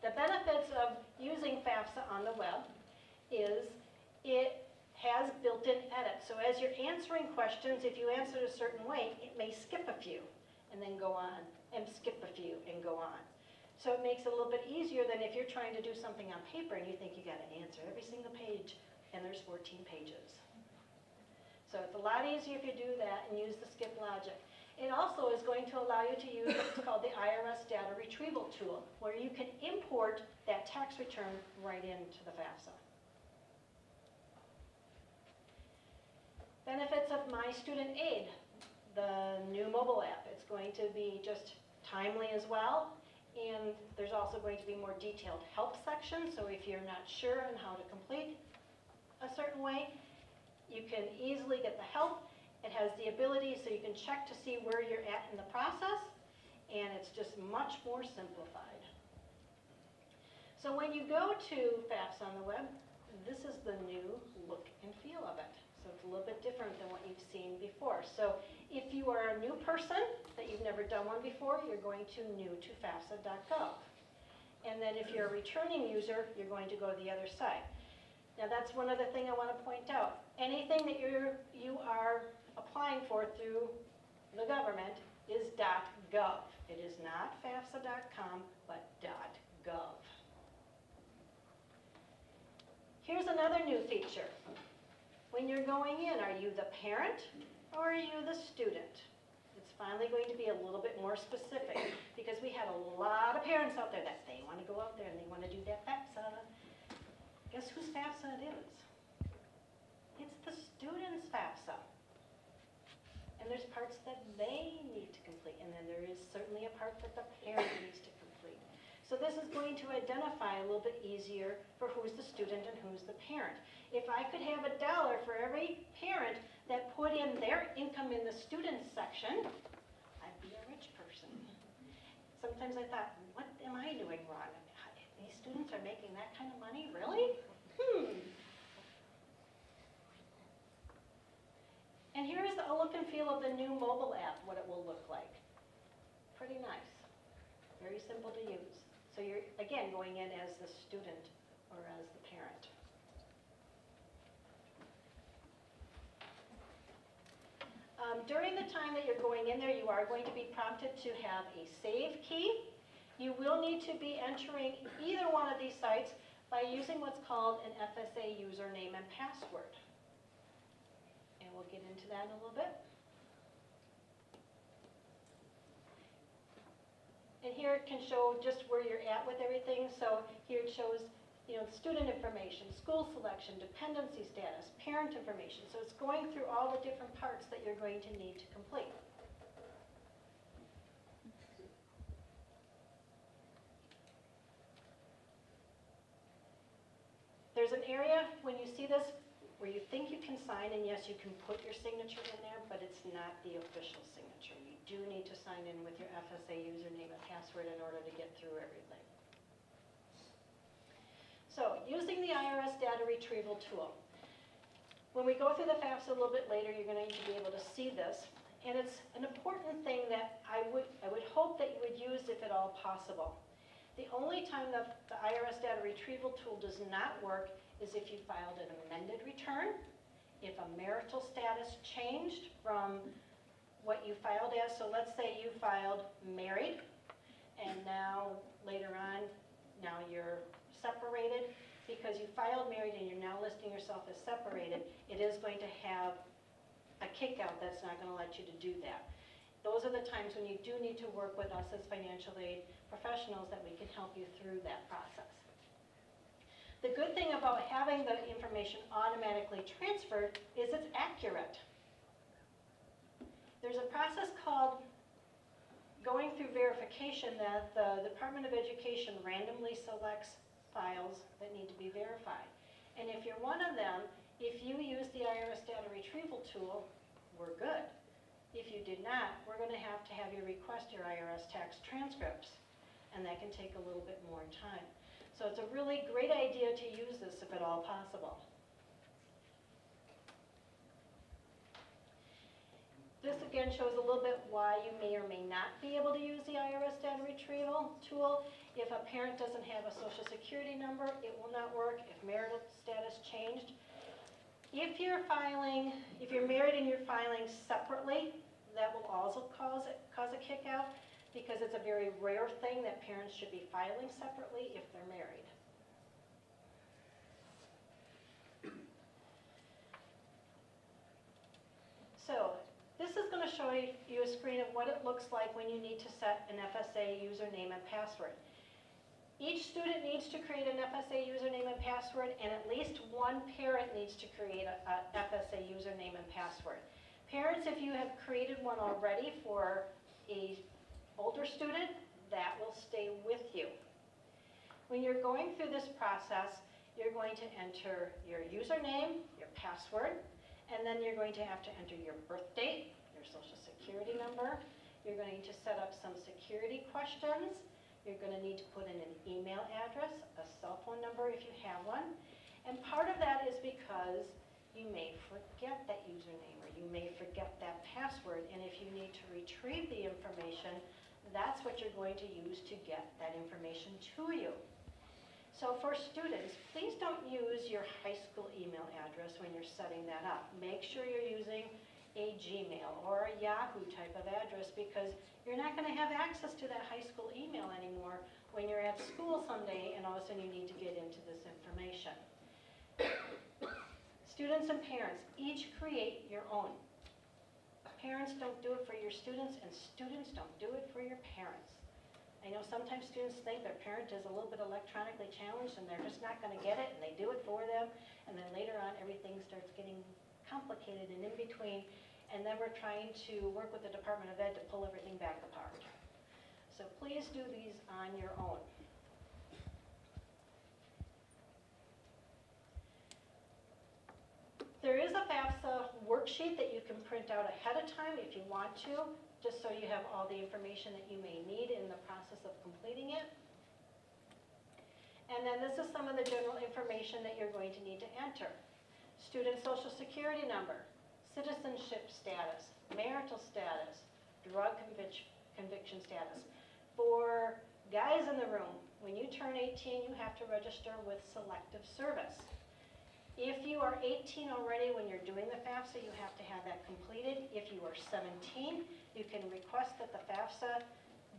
The benefits of using FAFSA on the web is it has built-in edits. So as you're answering questions, if you answer it a certain way, it may skip a few and then go on, and skip a few and go on. So it makes it a little bit easier than if you're trying to do something on paper and you think you gotta answer every single page, and there's 14 pages. So it's a lot easier if you do that and use the skip logic. It also is going to allow you to use what's called the IRS data retrieval tool, where you can import that tax return right into the FAFSA. Benefits of My Student Aid, the new mobile app. It's going to be just timely as well, and there's also going to be more detailed help section, so if you're not sure on how to complete a certain way, you can easily get the help. It has the ability so you can check to see where you're at in the process, and it's just much more simplified. So when you go to FAFSA on the web, this is the new look and feel of it. So it's a little bit different than what you've seen before. So if you are a new person, that you've never done one before, you're going to new2fafsa.gov. And then if you're a returning user, you're going to go to the other side. Now that's one other thing I want to point out. Anything that you're, you are applying for through the government is .gov. It is not FAFSA.com, but .gov. Here's another new feature. When you're going in, are you the parent or are you the student? It's finally going to be a little bit more specific because we had a lot of parents out there that they want to go out there and they want to do that FAFSA. Guess whose FAFSA it is? It's the student's FAFSA. And there's parts that they need to complete, and then there is certainly a part that the parent needs to complete. So this is going to identify a little bit easier for who's the student and who's the parent. If I could have a dollar for every parent that put in their income in the students section, I'd be a rich person. Sometimes I thought, what am I doing wrong? These students are making that kind of money, really? Hmm. And here's a look and feel of the new mobile app, what it will look like. Pretty nice, very simple to use. So you're, again, going in as the student or as the parent. Um, During the time that you're going in there, you are going to be prompted to have a save key. You will need to be entering either one of these sites by using what's called an FSA username and password. We'll get into that in a little bit. And here it can show just where you're at with everything. So here it shows, you know, student information, school selection, dependency status, parent information. So it's going through all the different parts that you're going to need to complete. There's an area, when you see this, where where you think you can sign, and yes, you can put your signature in there, but it's not the official signature. You do need to sign in with your FSA username and password in order to get through everything. So, using the IRS data retrieval tool. When we go through the FAFSA a little bit later, you're going to be able to see this. And it's an important thing that I would, I would hope that you would use if at all possible. The only time that the IRS data retrieval tool does not work is if you filed an amended return, if a marital status changed from what you filed as. So let's say you filed married, and now, later on, now you're separated. Because you filed married and you're now listing yourself as separated, it is going to have a kick out that's not going to let you to do that. Those are the times when you do need to work with us as financial aid professionals that we can help you through that process. The good thing about having the information automatically transferred is it's accurate. There's a process called going through verification that the Department of Education randomly selects files that need to be verified. And if you're one of them, if you use the IRS data retrieval tool, we're good. If you did not, we're going to have to have you request your IRS tax transcripts, and that can take a little bit more time. So it's a really great idea to use this if at all possible. This again shows a little bit why you may or may not be able to use the IRS data retrieval tool. If a parent doesn't have a social security number, it will not work. If marital status changed, if you're filing, if you're married and you're filing separately, that will also cause, cause a kick out because it's a very rare thing that parents should be filing separately if they're married. So, this is going to show you a screen of what it looks like when you need to set an FSA username and password. Each student needs to create an FSA username and password, and at least one parent needs to create a, a FSA username and password. Parents, if you have created one already for a older student, that will stay with you. When you're going through this process, you're going to enter your username, your password, and then you're going to have to enter your birth date, your social security number. You're going to set up some security questions. You're going to need to put in an email address, a cell phone number if you have one. And part of that is because you may forget that username or you may forget that password. And if you need to retrieve the information, that's what you're going to use to get that information to you. So for students, please don't use your high school email address when you're setting that up. Make sure you're using a Gmail or a Yahoo type of address because you're not going to have access to that high school email anymore when you're at school someday and all of a sudden you need to get into this information. Students and parents, each create your own. Parents don't do it for your students and students don't do it for your parents. I know sometimes students think their parent is a little bit electronically challenged and they're just not going to get it and they do it for them. And then later on, everything starts getting complicated and in between. And then we're trying to work with the Department of Ed to pull everything back apart. So please do these on your own. There is a FAFSA worksheet that you can print out ahead of time if you want to, just so you have all the information that you may need in the process of completing it. And then this is some of the general information that you're going to need to enter. Student social security number, citizenship status, marital status, drug convic- conviction status. For guys in the room, when you turn 18, you have to register with Selective Service. If you are 18 already when you're doing the FAFSA, you have to have that completed. If you are 17, you can request that the FAFSA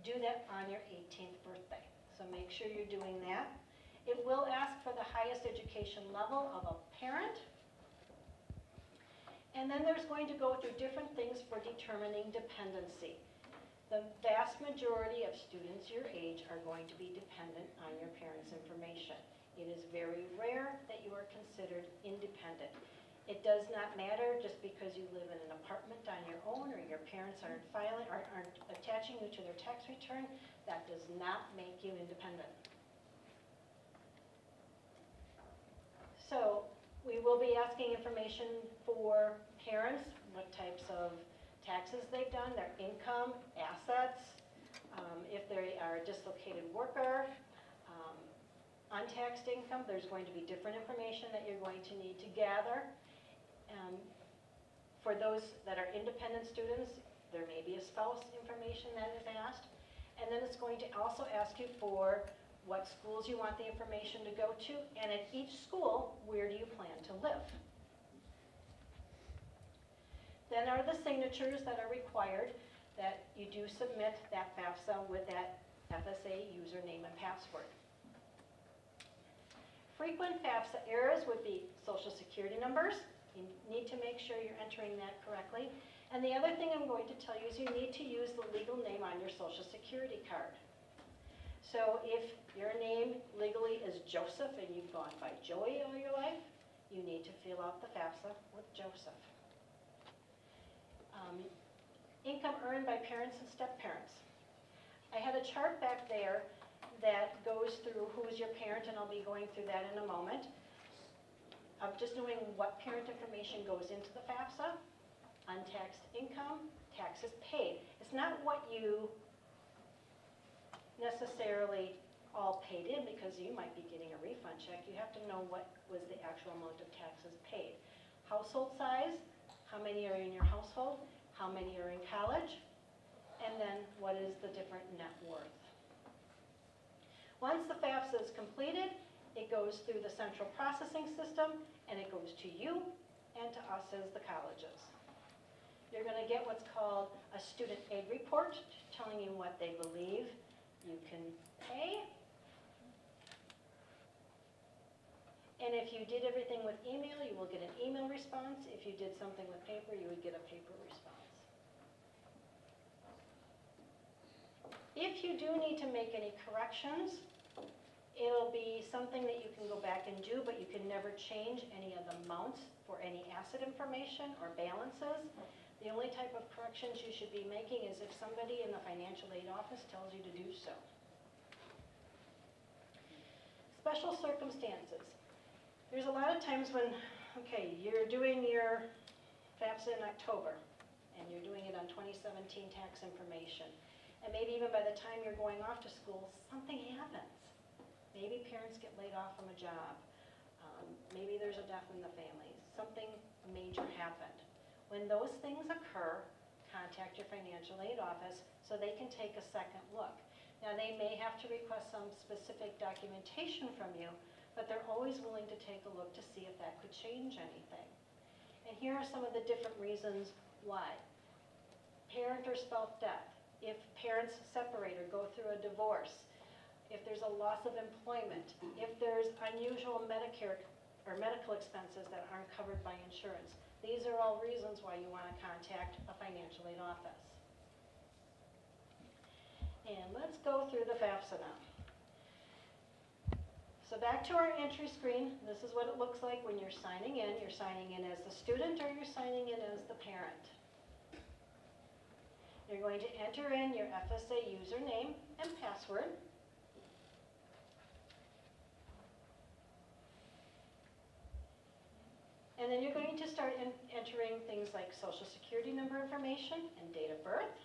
do that on your 18th birthday. So make sure you're doing that. It will ask for the highest education level of a parent. And then there's going to go through different things for determining dependency. The vast majority of students your age are going to be dependent on your parents' information. It is very rare that you are considered independent. It does not matter just because you live in an apartment on your own or your parents aren't filing, or aren't attaching you to their tax return, that does not make you independent. So We will be asking information for parents, what types of taxes they've done, their income, assets, um, if they are a dislocated worker, untaxed income, there's going to be different information that you're going to need to gather. Um, For those that are independent students, there may be a spouse information that is asked. And then it's going to also ask you for what schools you want the information to go to, and at each school, where do you plan to live? Then are the signatures that are required, that you do submit that FAFSA with that FSA username and password. Frequent FAFSA errors would be social security numbers. You need to make sure you're entering that correctly. And the other thing I'm going to tell you is you need to use the legal name on your social security card. So if your name legally is Joseph and you've gone by Joey all your life, you need to fill out the FAFSA with Joseph. Um, Income earned by parents and step-parents. I had a chart back there that goes through who is your parent, and I'll be going through that in a moment. Of just knowing what parent information goes into the FAFSA, untaxed income, taxes paid. It's not what you necessarily all paid in, because you might be getting a refund check. You have to know what was the actual amount of taxes paid. Household size, how many are in your household, how many are in college, and then what is the different net worth. Once the FAFSA is completed, it goes through the central processing system, and it goes to you and to us as the colleges. You're gonna get what's called a student aid report, telling you what they believe you can pay. And if you did everything with email, you will get an email response. If you did something with paper, you would get a paper response. If you do need to make any corrections, it'll be something that you can go back and do, but you can never change any of the amounts for any asset information or balances. The only type of corrections you should be making is if somebody in the financial aid office tells you to do so. Special circumstances. There's a lot of times when, okay, you're doing your FAFSA in October, and you're doing it on 2017 tax information. And maybe even by the time you're going off to school, something happens. Maybe parents get laid off from a job. Um, Maybe there's a death in the family. Something major happened. When those things occur, contact your financial aid office so they can take a second look. Now, they may have to request some specific documentation from you, but they're always willing to take a look to see if that could change anything. And here are some of the different reasons why. Parent or spouse death, if parents separate or go through a divorce, if there's a loss of employment, if there's unusual Medicare or medical expenses that aren't covered by insurance. These are all reasons why you want to contact a financial aid office. And let's go through the FAFSA now. So back to our entry screen, this is what it looks like when you're signing in. You're signing in as the student or you're signing in as the parent. You're going to enter in your FSA username and password. And then you're going to start en- entering things like social security number information and date of birth.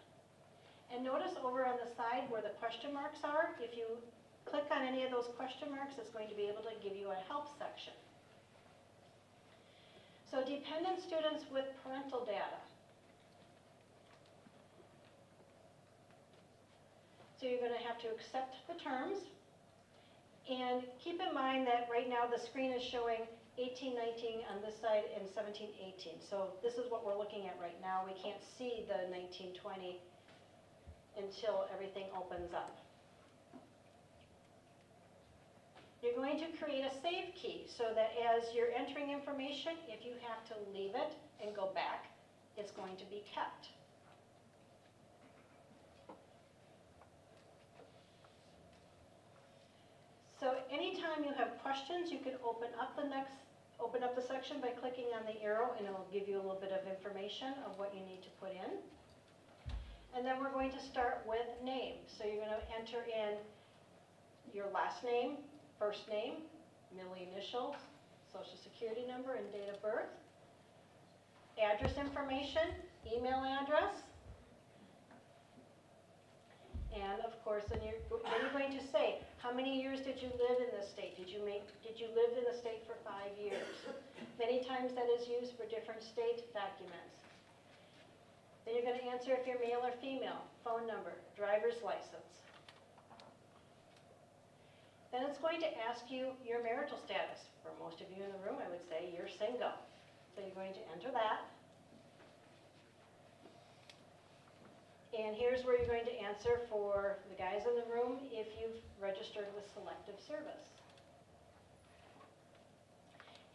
And notice over on the side where the question marks are, if you click on any of those question marks, it's going to be able to give you a help section. So dependent students with parental data. So you're going to have to accept the terms. And keep in mind that right now the screen is showing 1819 on this side and 1718. So this is what we're looking at right now. We can't see the 1920 until everything opens up. You're going to create a save key so that as you're entering information, if you have to leave it and go back, it's going to be kept. So anytime you have questions, you can open up the next, open up the section by clicking on the arrow and it'll give you a little bit of information of what you need to put in. And then we're going to start with name. So you're going to enter in your last name, first name, middle initials, social security number and date of birth, address information, email address, and of course, then you're, then you're going to say, how many years did you live in this state? Did you make, did you live in the state for five years? Many times that is used for different state documents. Then you're gonna answer if you're male or female, phone number, driver's license. Then it's going to ask you your marital status. For most of you in the room, I would say you're single. So you're going to enter that. And here's where you're going to answer for the guys in the room if you've registered with Selective Service.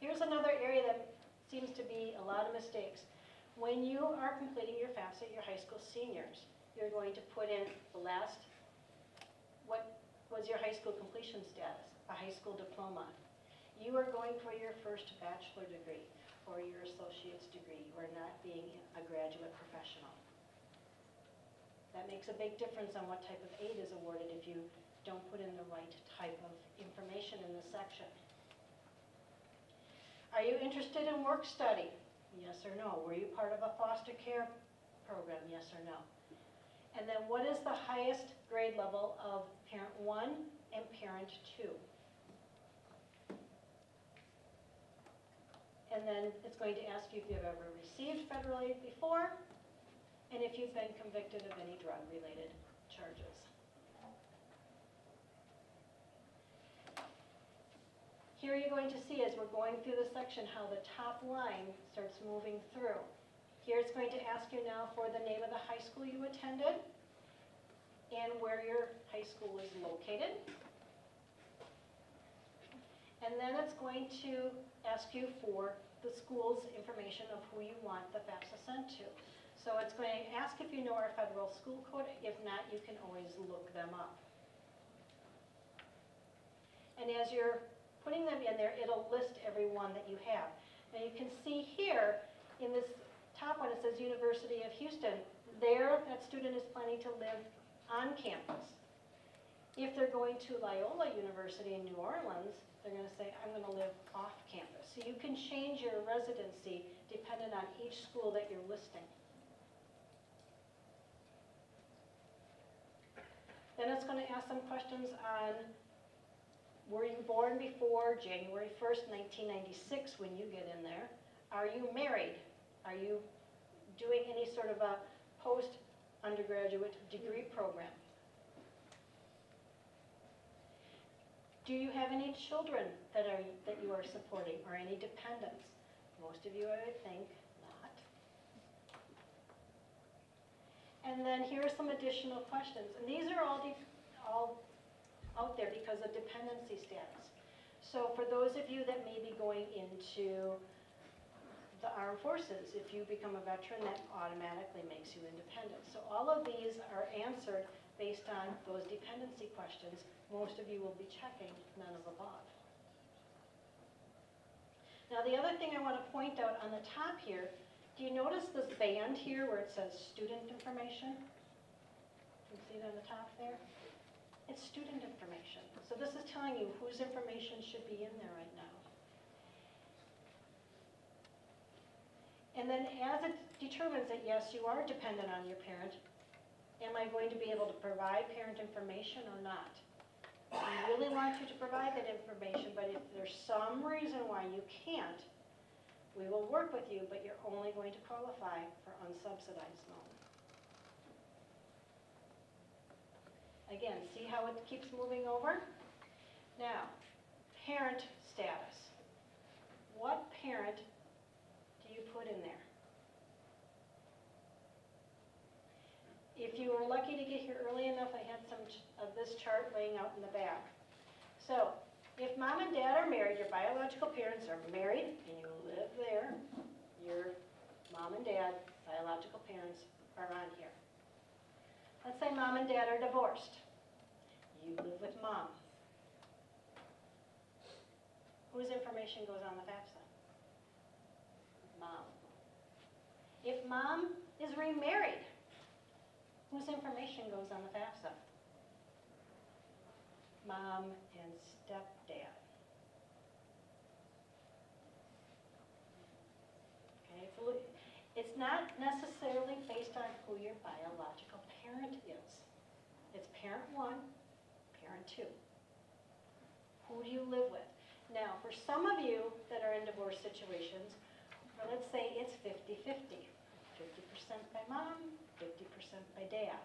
Here's another area that seems to be a lot of mistakes. When you are completing your FAFSA, your high school seniors, you're going to put in the last, what was your high school completion status, a high school diploma. You are going for your first bachelor degree or your associate's degree. You are not being a graduate professional. That makes a big difference on what type of aid is awarded if you don't put in the right type of information in this section. Are you interested in work study? Yes or no? Were you part of a foster care program? Yes or no? And then what is the highest grade level of parent one and parent two? And then it's going to ask you if you've ever received federal aid before, and if you've been convicted of any drug-related charges. Here you're going to see as we're going through the section how the top line starts moving through. Here it's going to ask you now for the name of the high school you attended and where your high school is located. And then it's going to ask you for the school's information of who you want the FAFSA sent to. So it's going to ask if you know our federal school code. If not, you can always look them up. And as you're putting them in there, it'll list every one that you have. Now you can see here in this top one, it says University of Houston. There, that student is planning to live on campus. If they're going to Loyola University in New Orleans, they're going to say, I'm going to live off campus. So you can change your residency dependent on each school that you're listing. Then it's going to ask some questions on, were you born before January 1st, 1996 when you get in there? Are you married? Are you doing any sort of a post-undergraduate degree program? Do you have any children that are, that you are supporting or any dependents? Most of you, I would think, not. And then here are some additional questions, and these are all, all out there because of dependency status. So for those of you that may be going into the armed forces, if you become a veteran, that automatically makes you independent. So all of these are answered based on those dependency questions. Most of you will be checking none of above. Now, the other thing I want to point out on the top here, do you notice this band here where it says student information? You see it on the top there? It's student information. So this is telling you whose information should be in there right now. And then as it determines that, yes, you are dependent on your parent, am I going to be able to provide parent information or not? We really want you to provide that information, but if there's some reason why you can't, we will work with you, but you're only going to qualify for unsubsidized loan. Again, see how it keeps moving over? Now, parent status. What parent do you put in there? If you were lucky to get here early enough, I had some of this chart laying out in the back. So, if mom and dad are married, your biological parents are married and you live there, your mom and dad, biological parents are on here. Let's say mom and dad are divorced. You live with mom. Whose information goes on the FAFSA? Mom. If mom is remarried, whose information goes on the FAFSA? Mom and stepdad. Okay, it's not necessarily based on who your biological parent is. It's parent one, parent two. Who do you live with? Now, for some of you that are in divorce situations, let's say it's 50-50. 50% by mom, 50% by dad.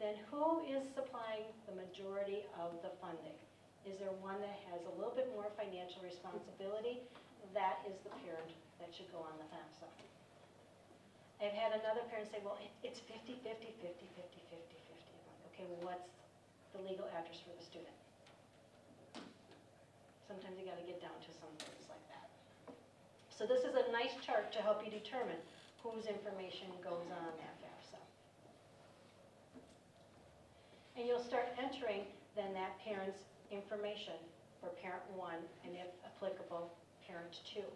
Then who is supplying the majority of the funding? Is there one that has a little bit more financial responsibility? That is the parent that should go on the FAFSA. I've had another parent say, well, it- it's 50, 50, 50, 50, 50, 50. I'm like, okay, well, what's the legal address for the student? Sometimes you gotta get down to some things like that. So this is a nice chart to help you determine whose information goes on that FAFSA. And you'll start entering then that parent's information for parent one, and if applicable, parent two.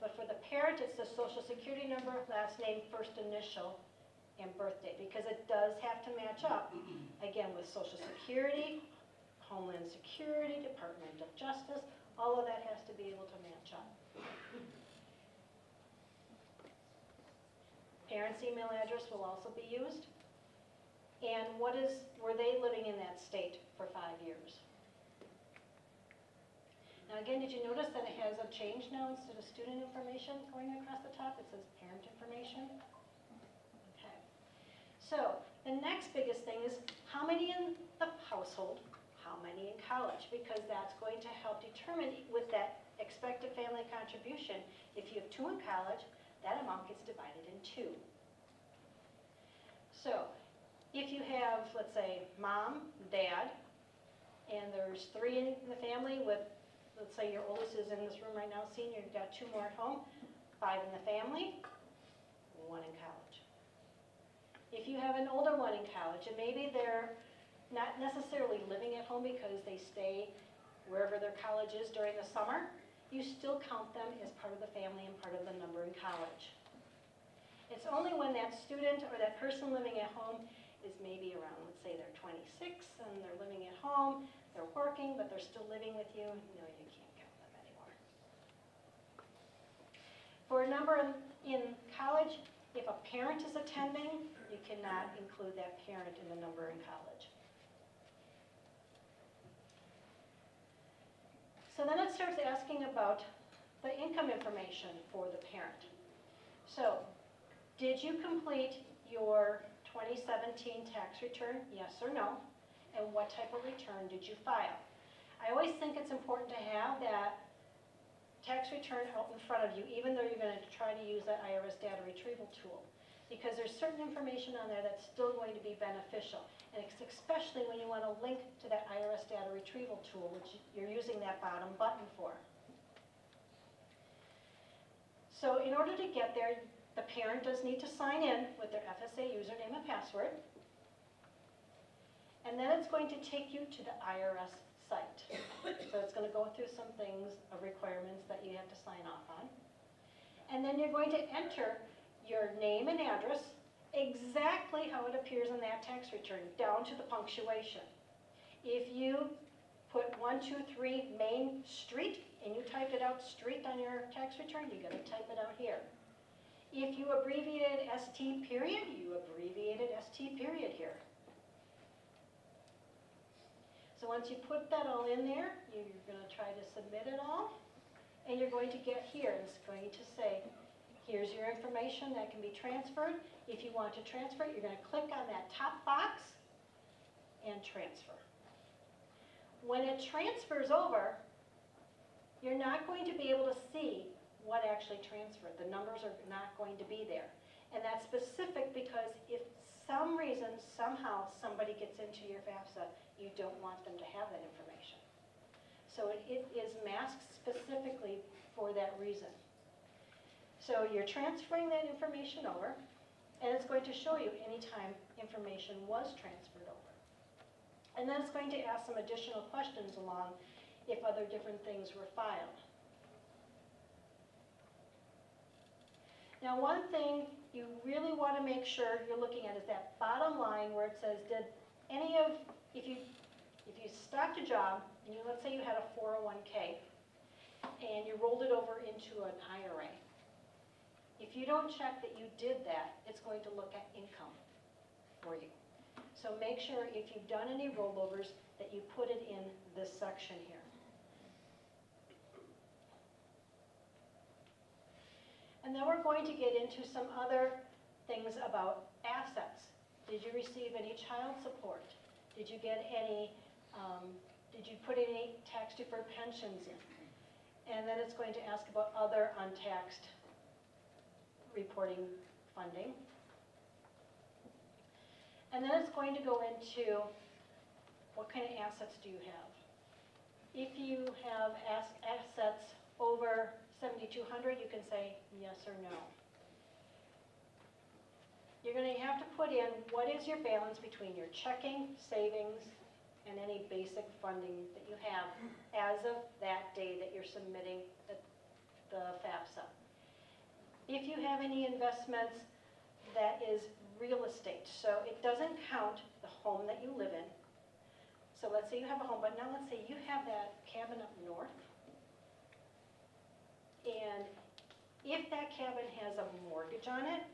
But for the parent, it's the social security number, last name, first initial, and birthday, because it does have to match up, again, with social security, Homeland Security, Department of Justice, all of that has to be able to match up. Parent's email address will also be used. And what is, were they living in that state for five years? Now again, did you notice that it has a change now instead of student information going across the top, it says parent information? Okay. So, the next biggest thing is how many in the household, how many in college? Because that's going to help determine with that expected family contribution, if you have two in college, that amount gets divided in two. So, if you have, let's say, mom, dad, and there's three in the family with, let's say your oldest is in this room right now, senior, you've got two more at home, five in the family, one in college. If you have an older one in college, and maybe they're not necessarily living at home because they stay wherever their college is during the summer, you still count them as part of the family and part of the number in college. It's only when that student or that person living at home is maybe around, let's say they're 26 and they're living at home, they're working, but they're still living with you, no, you can't count them anymore. For a number in, in college, if a parent is attending, you cannot include that parent in the number in college. So then it starts asking about the income information for the parent. So, did you complete your 2017 tax return, yes or no? And what type of return did you file? I always think it's important to have that tax return out in front of you, even though you're gonna try to use that IRS data retrieval tool. Because there's certain information on there that's still going to be beneficial. And especially when you wanna link to that IRS data retrieval tool, which you're using that bottom button for. So in order to get there, the parent does need to sign in with their FSA username and password. And then it's going to take you to the IRS site. So it's gonna go through some things, of requirements that you have to sign off on. And then you're going to enter your name and address, exactly how it appears on that tax return, down to the punctuation. If you put one, two, three Main Street, and you typed it out street on your tax return, you gotta type it out here. If you abbreviated ST period, you abbreviated ST period here. So once you put that all in there, you're gonna try to submit it all, and you're going to get here, it's going to say, here's your information that can be transferred. If you want to transfer it, you're gonna click on that top box and transfer. When it transfers over, you're not going to be able to see what actually transferred. The numbers are not going to be there. And that's specific because if some reason, somehow, somebody gets into your FAFSA, you don't want them to have that information. So it, it is masked specifically for that reason. So you're transferring that information over, and it's going to show you anytime information was transferred over. And then it's going to ask some additional questions along if other different things were filed. Now, one thing you really want to make sure you're looking at is that bottom line where it says, did any of, if you, if you stopped a job, and you, let's say you had a 401K, and you rolled it over into an IRA, If you don't check that you did that, it's going to look at income for you. So make sure if you've done any rollovers, that you put it in this section here. And then we're going to get into some other things about assets. Did you receive any child support? Did you get any, um, did you put any tax deferred pensions in? And then it's going to ask about other untaxed reporting funding. And then it's going to go into what kind of assets do you have? If you have assets over 7,200, you can say yes or no. You're going to have to put in what is your balance between your checking, savings, and any basic funding that you have as of that day that you're submitting the, the FAFSA. If you have any investments, that is real estate, so it doesn't count the home that you live in. So let's say you have a home, but now let's say you have that cabin up north. And if that cabin has a mortgage on it,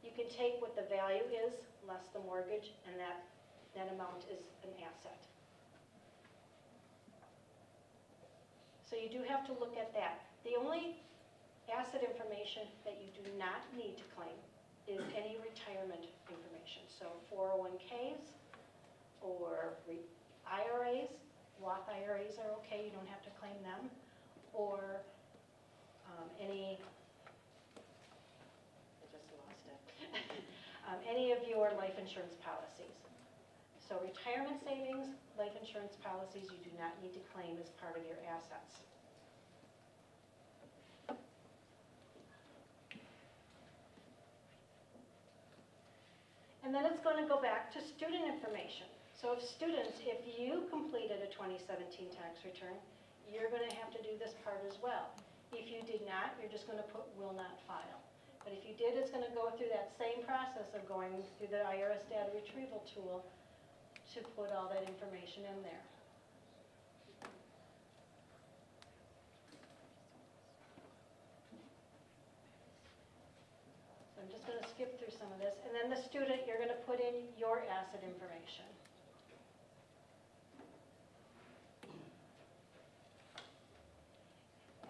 you can take what the value is, less the mortgage, and that, that amount is an asset. So you do have to look at that. The only asset information that you do not need to claim is any retirement information. So 401Ks or IRAs, Roth IRAs are okay, you don't have to claim them, or um, any, I just lost it, Um, any of your life insurance policies. So retirement savings, life insurance policies, you do not need to claim as part of your assets. And then it's going to go back to student information. So if students, if you completed a 2017 tax return, you're going to have to do this part as well. If you did not, you're just going to put will not file. But if you did, it's going to go through that same process of going through the IRS data retrieval tool to put all that information in there. So I'm just going to skip through some of this. And then the student, you're going to put in your asset information.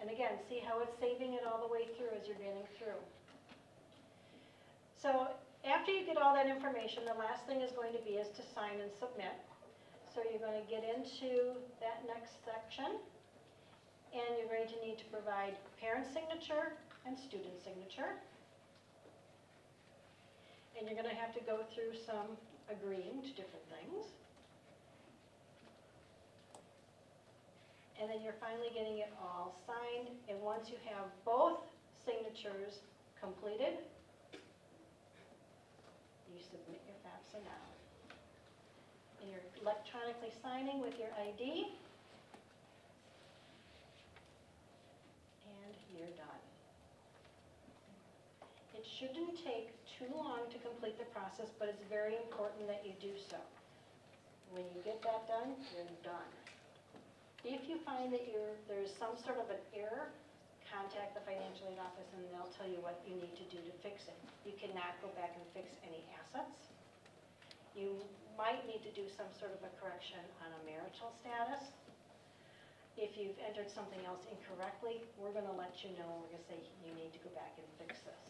And again, see how it's saving it all the way through as you're getting through. So after you get all that information, the last thing is going to be is to sign and submit. So you're going to get into that next section, and you're going to need to provide parent signature and student signature. And you're going to have to go through some agreeing to different things. And then you're finally getting it all signed, and once you have both signatures completed, you submit your FAFSA now. And you're electronically signing with your ID. And you're done. It shouldn't take too long to complete the process, but it's very important that you do so. When you get that done, you're done. If you find that you're, there's some sort of an error, contact the financial aid office and they'll tell you what you need to do to fix it. You cannot go back and fix any assets. You might need to do some sort of a correction on a marital status. If you've entered something else incorrectly, we're gonna let you know, and we're gonna say, you need to go back and fix this.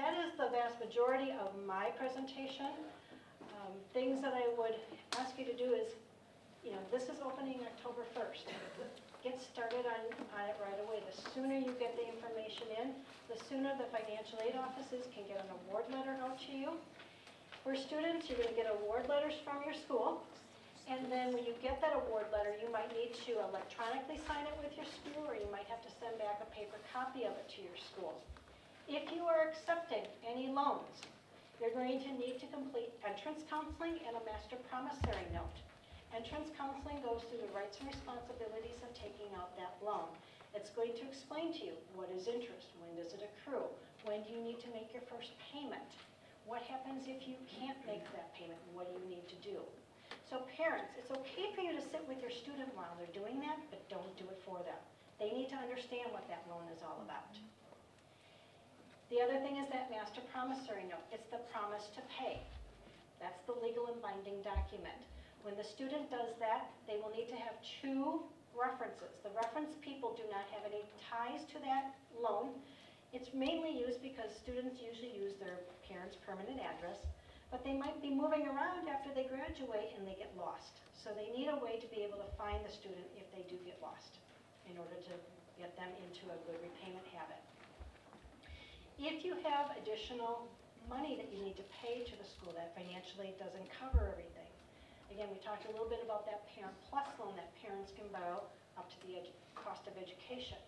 That is the vast majority of my presentation. Um, Things that I would ask you to do is, you know, this is opening October 1st. Get started on, on it right away. The sooner you get the information in, the sooner the financial aid offices can get an award letter out to you. For students, you're going to get award letters from your school. And then when you get that award letter, you might need to electronically sign it with your school, or you might have to send back a paper copy of it to your school. If you are accepting any loans, you're going to need to complete entrance counseling and a master promissory note. Entrance counseling goes through the rights and responsibilities of taking out that loan. It's going to explain to you what is interest, when does it accrue, when do you need to make your first payment, what happens if you can't make that payment, what do you need to do. So parents, it's okay for you to sit with your student while they're doing that, but don't do it for them. They need to understand what that loan is all about. The other thing is that master promissory note. It's the promise to pay. That's the legal and binding document. When the student does that, they will need to have two references. The reference people do not have any ties to that loan. It's mainly used because students usually use their parents' permanent address, but they might be moving around after they graduate and they get lost. So they need a way to be able to find the student if they do get lost in order to get them into a good repayment habit. If you have additional money that you need to pay to the school that financially doesn't cover everything, again, we talked a little bit about that Parent Plus loan that parents can borrow up to the cost of education.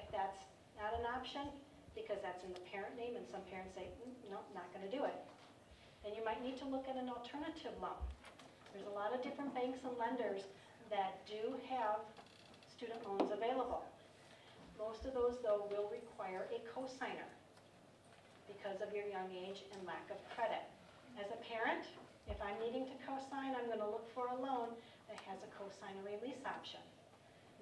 If that's not an option, because that's in the parent name and some parents say, "Mm, no, not gonna do it, then you might need to look at an alternative loan. There's a lot of different banks and lenders that do have student loans available. Most of those, though, will require a cosigner because of your young age and lack of credit. As a parent, if I'm needing to cosign, I'm gonna look for a loan that has a cosigner release option.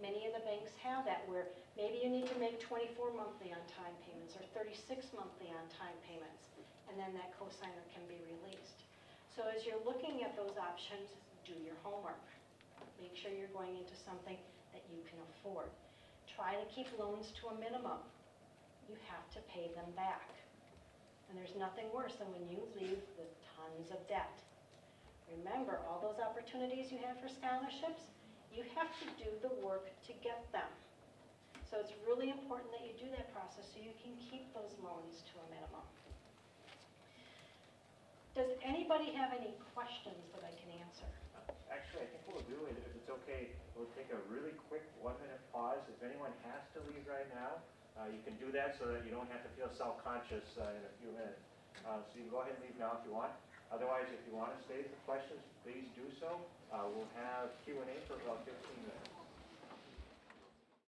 Many of the banks have that where maybe you need to make 24 monthly on-time payments or 36 monthly on-time payments, and then that cosigner can be released. So as you're looking at those options, do your homework. Make sure you're going into something that you can afford. Try to keep loans to a minimum. You have to pay them back. And there's nothing worse than when you leave with tons of debt. Remember, all those opportunities you have for scholarships, you have to do the work to get them. So it's really important that you do that process so you can keep those loans to a minimum. Does anybody have any questions that I can answer? Actually, I think what we'll do is, if it's okay, we'll take a really quick one-minute pause. If anyone has to leave right now, uh, you can do that so that you don't have to feel self-conscious uh, in a few minutes. Uh, So you can go ahead and leave now if you want. Otherwise, if you want to stay for questions, please do so. Uh, We'll have Q and A for about 15 minutes.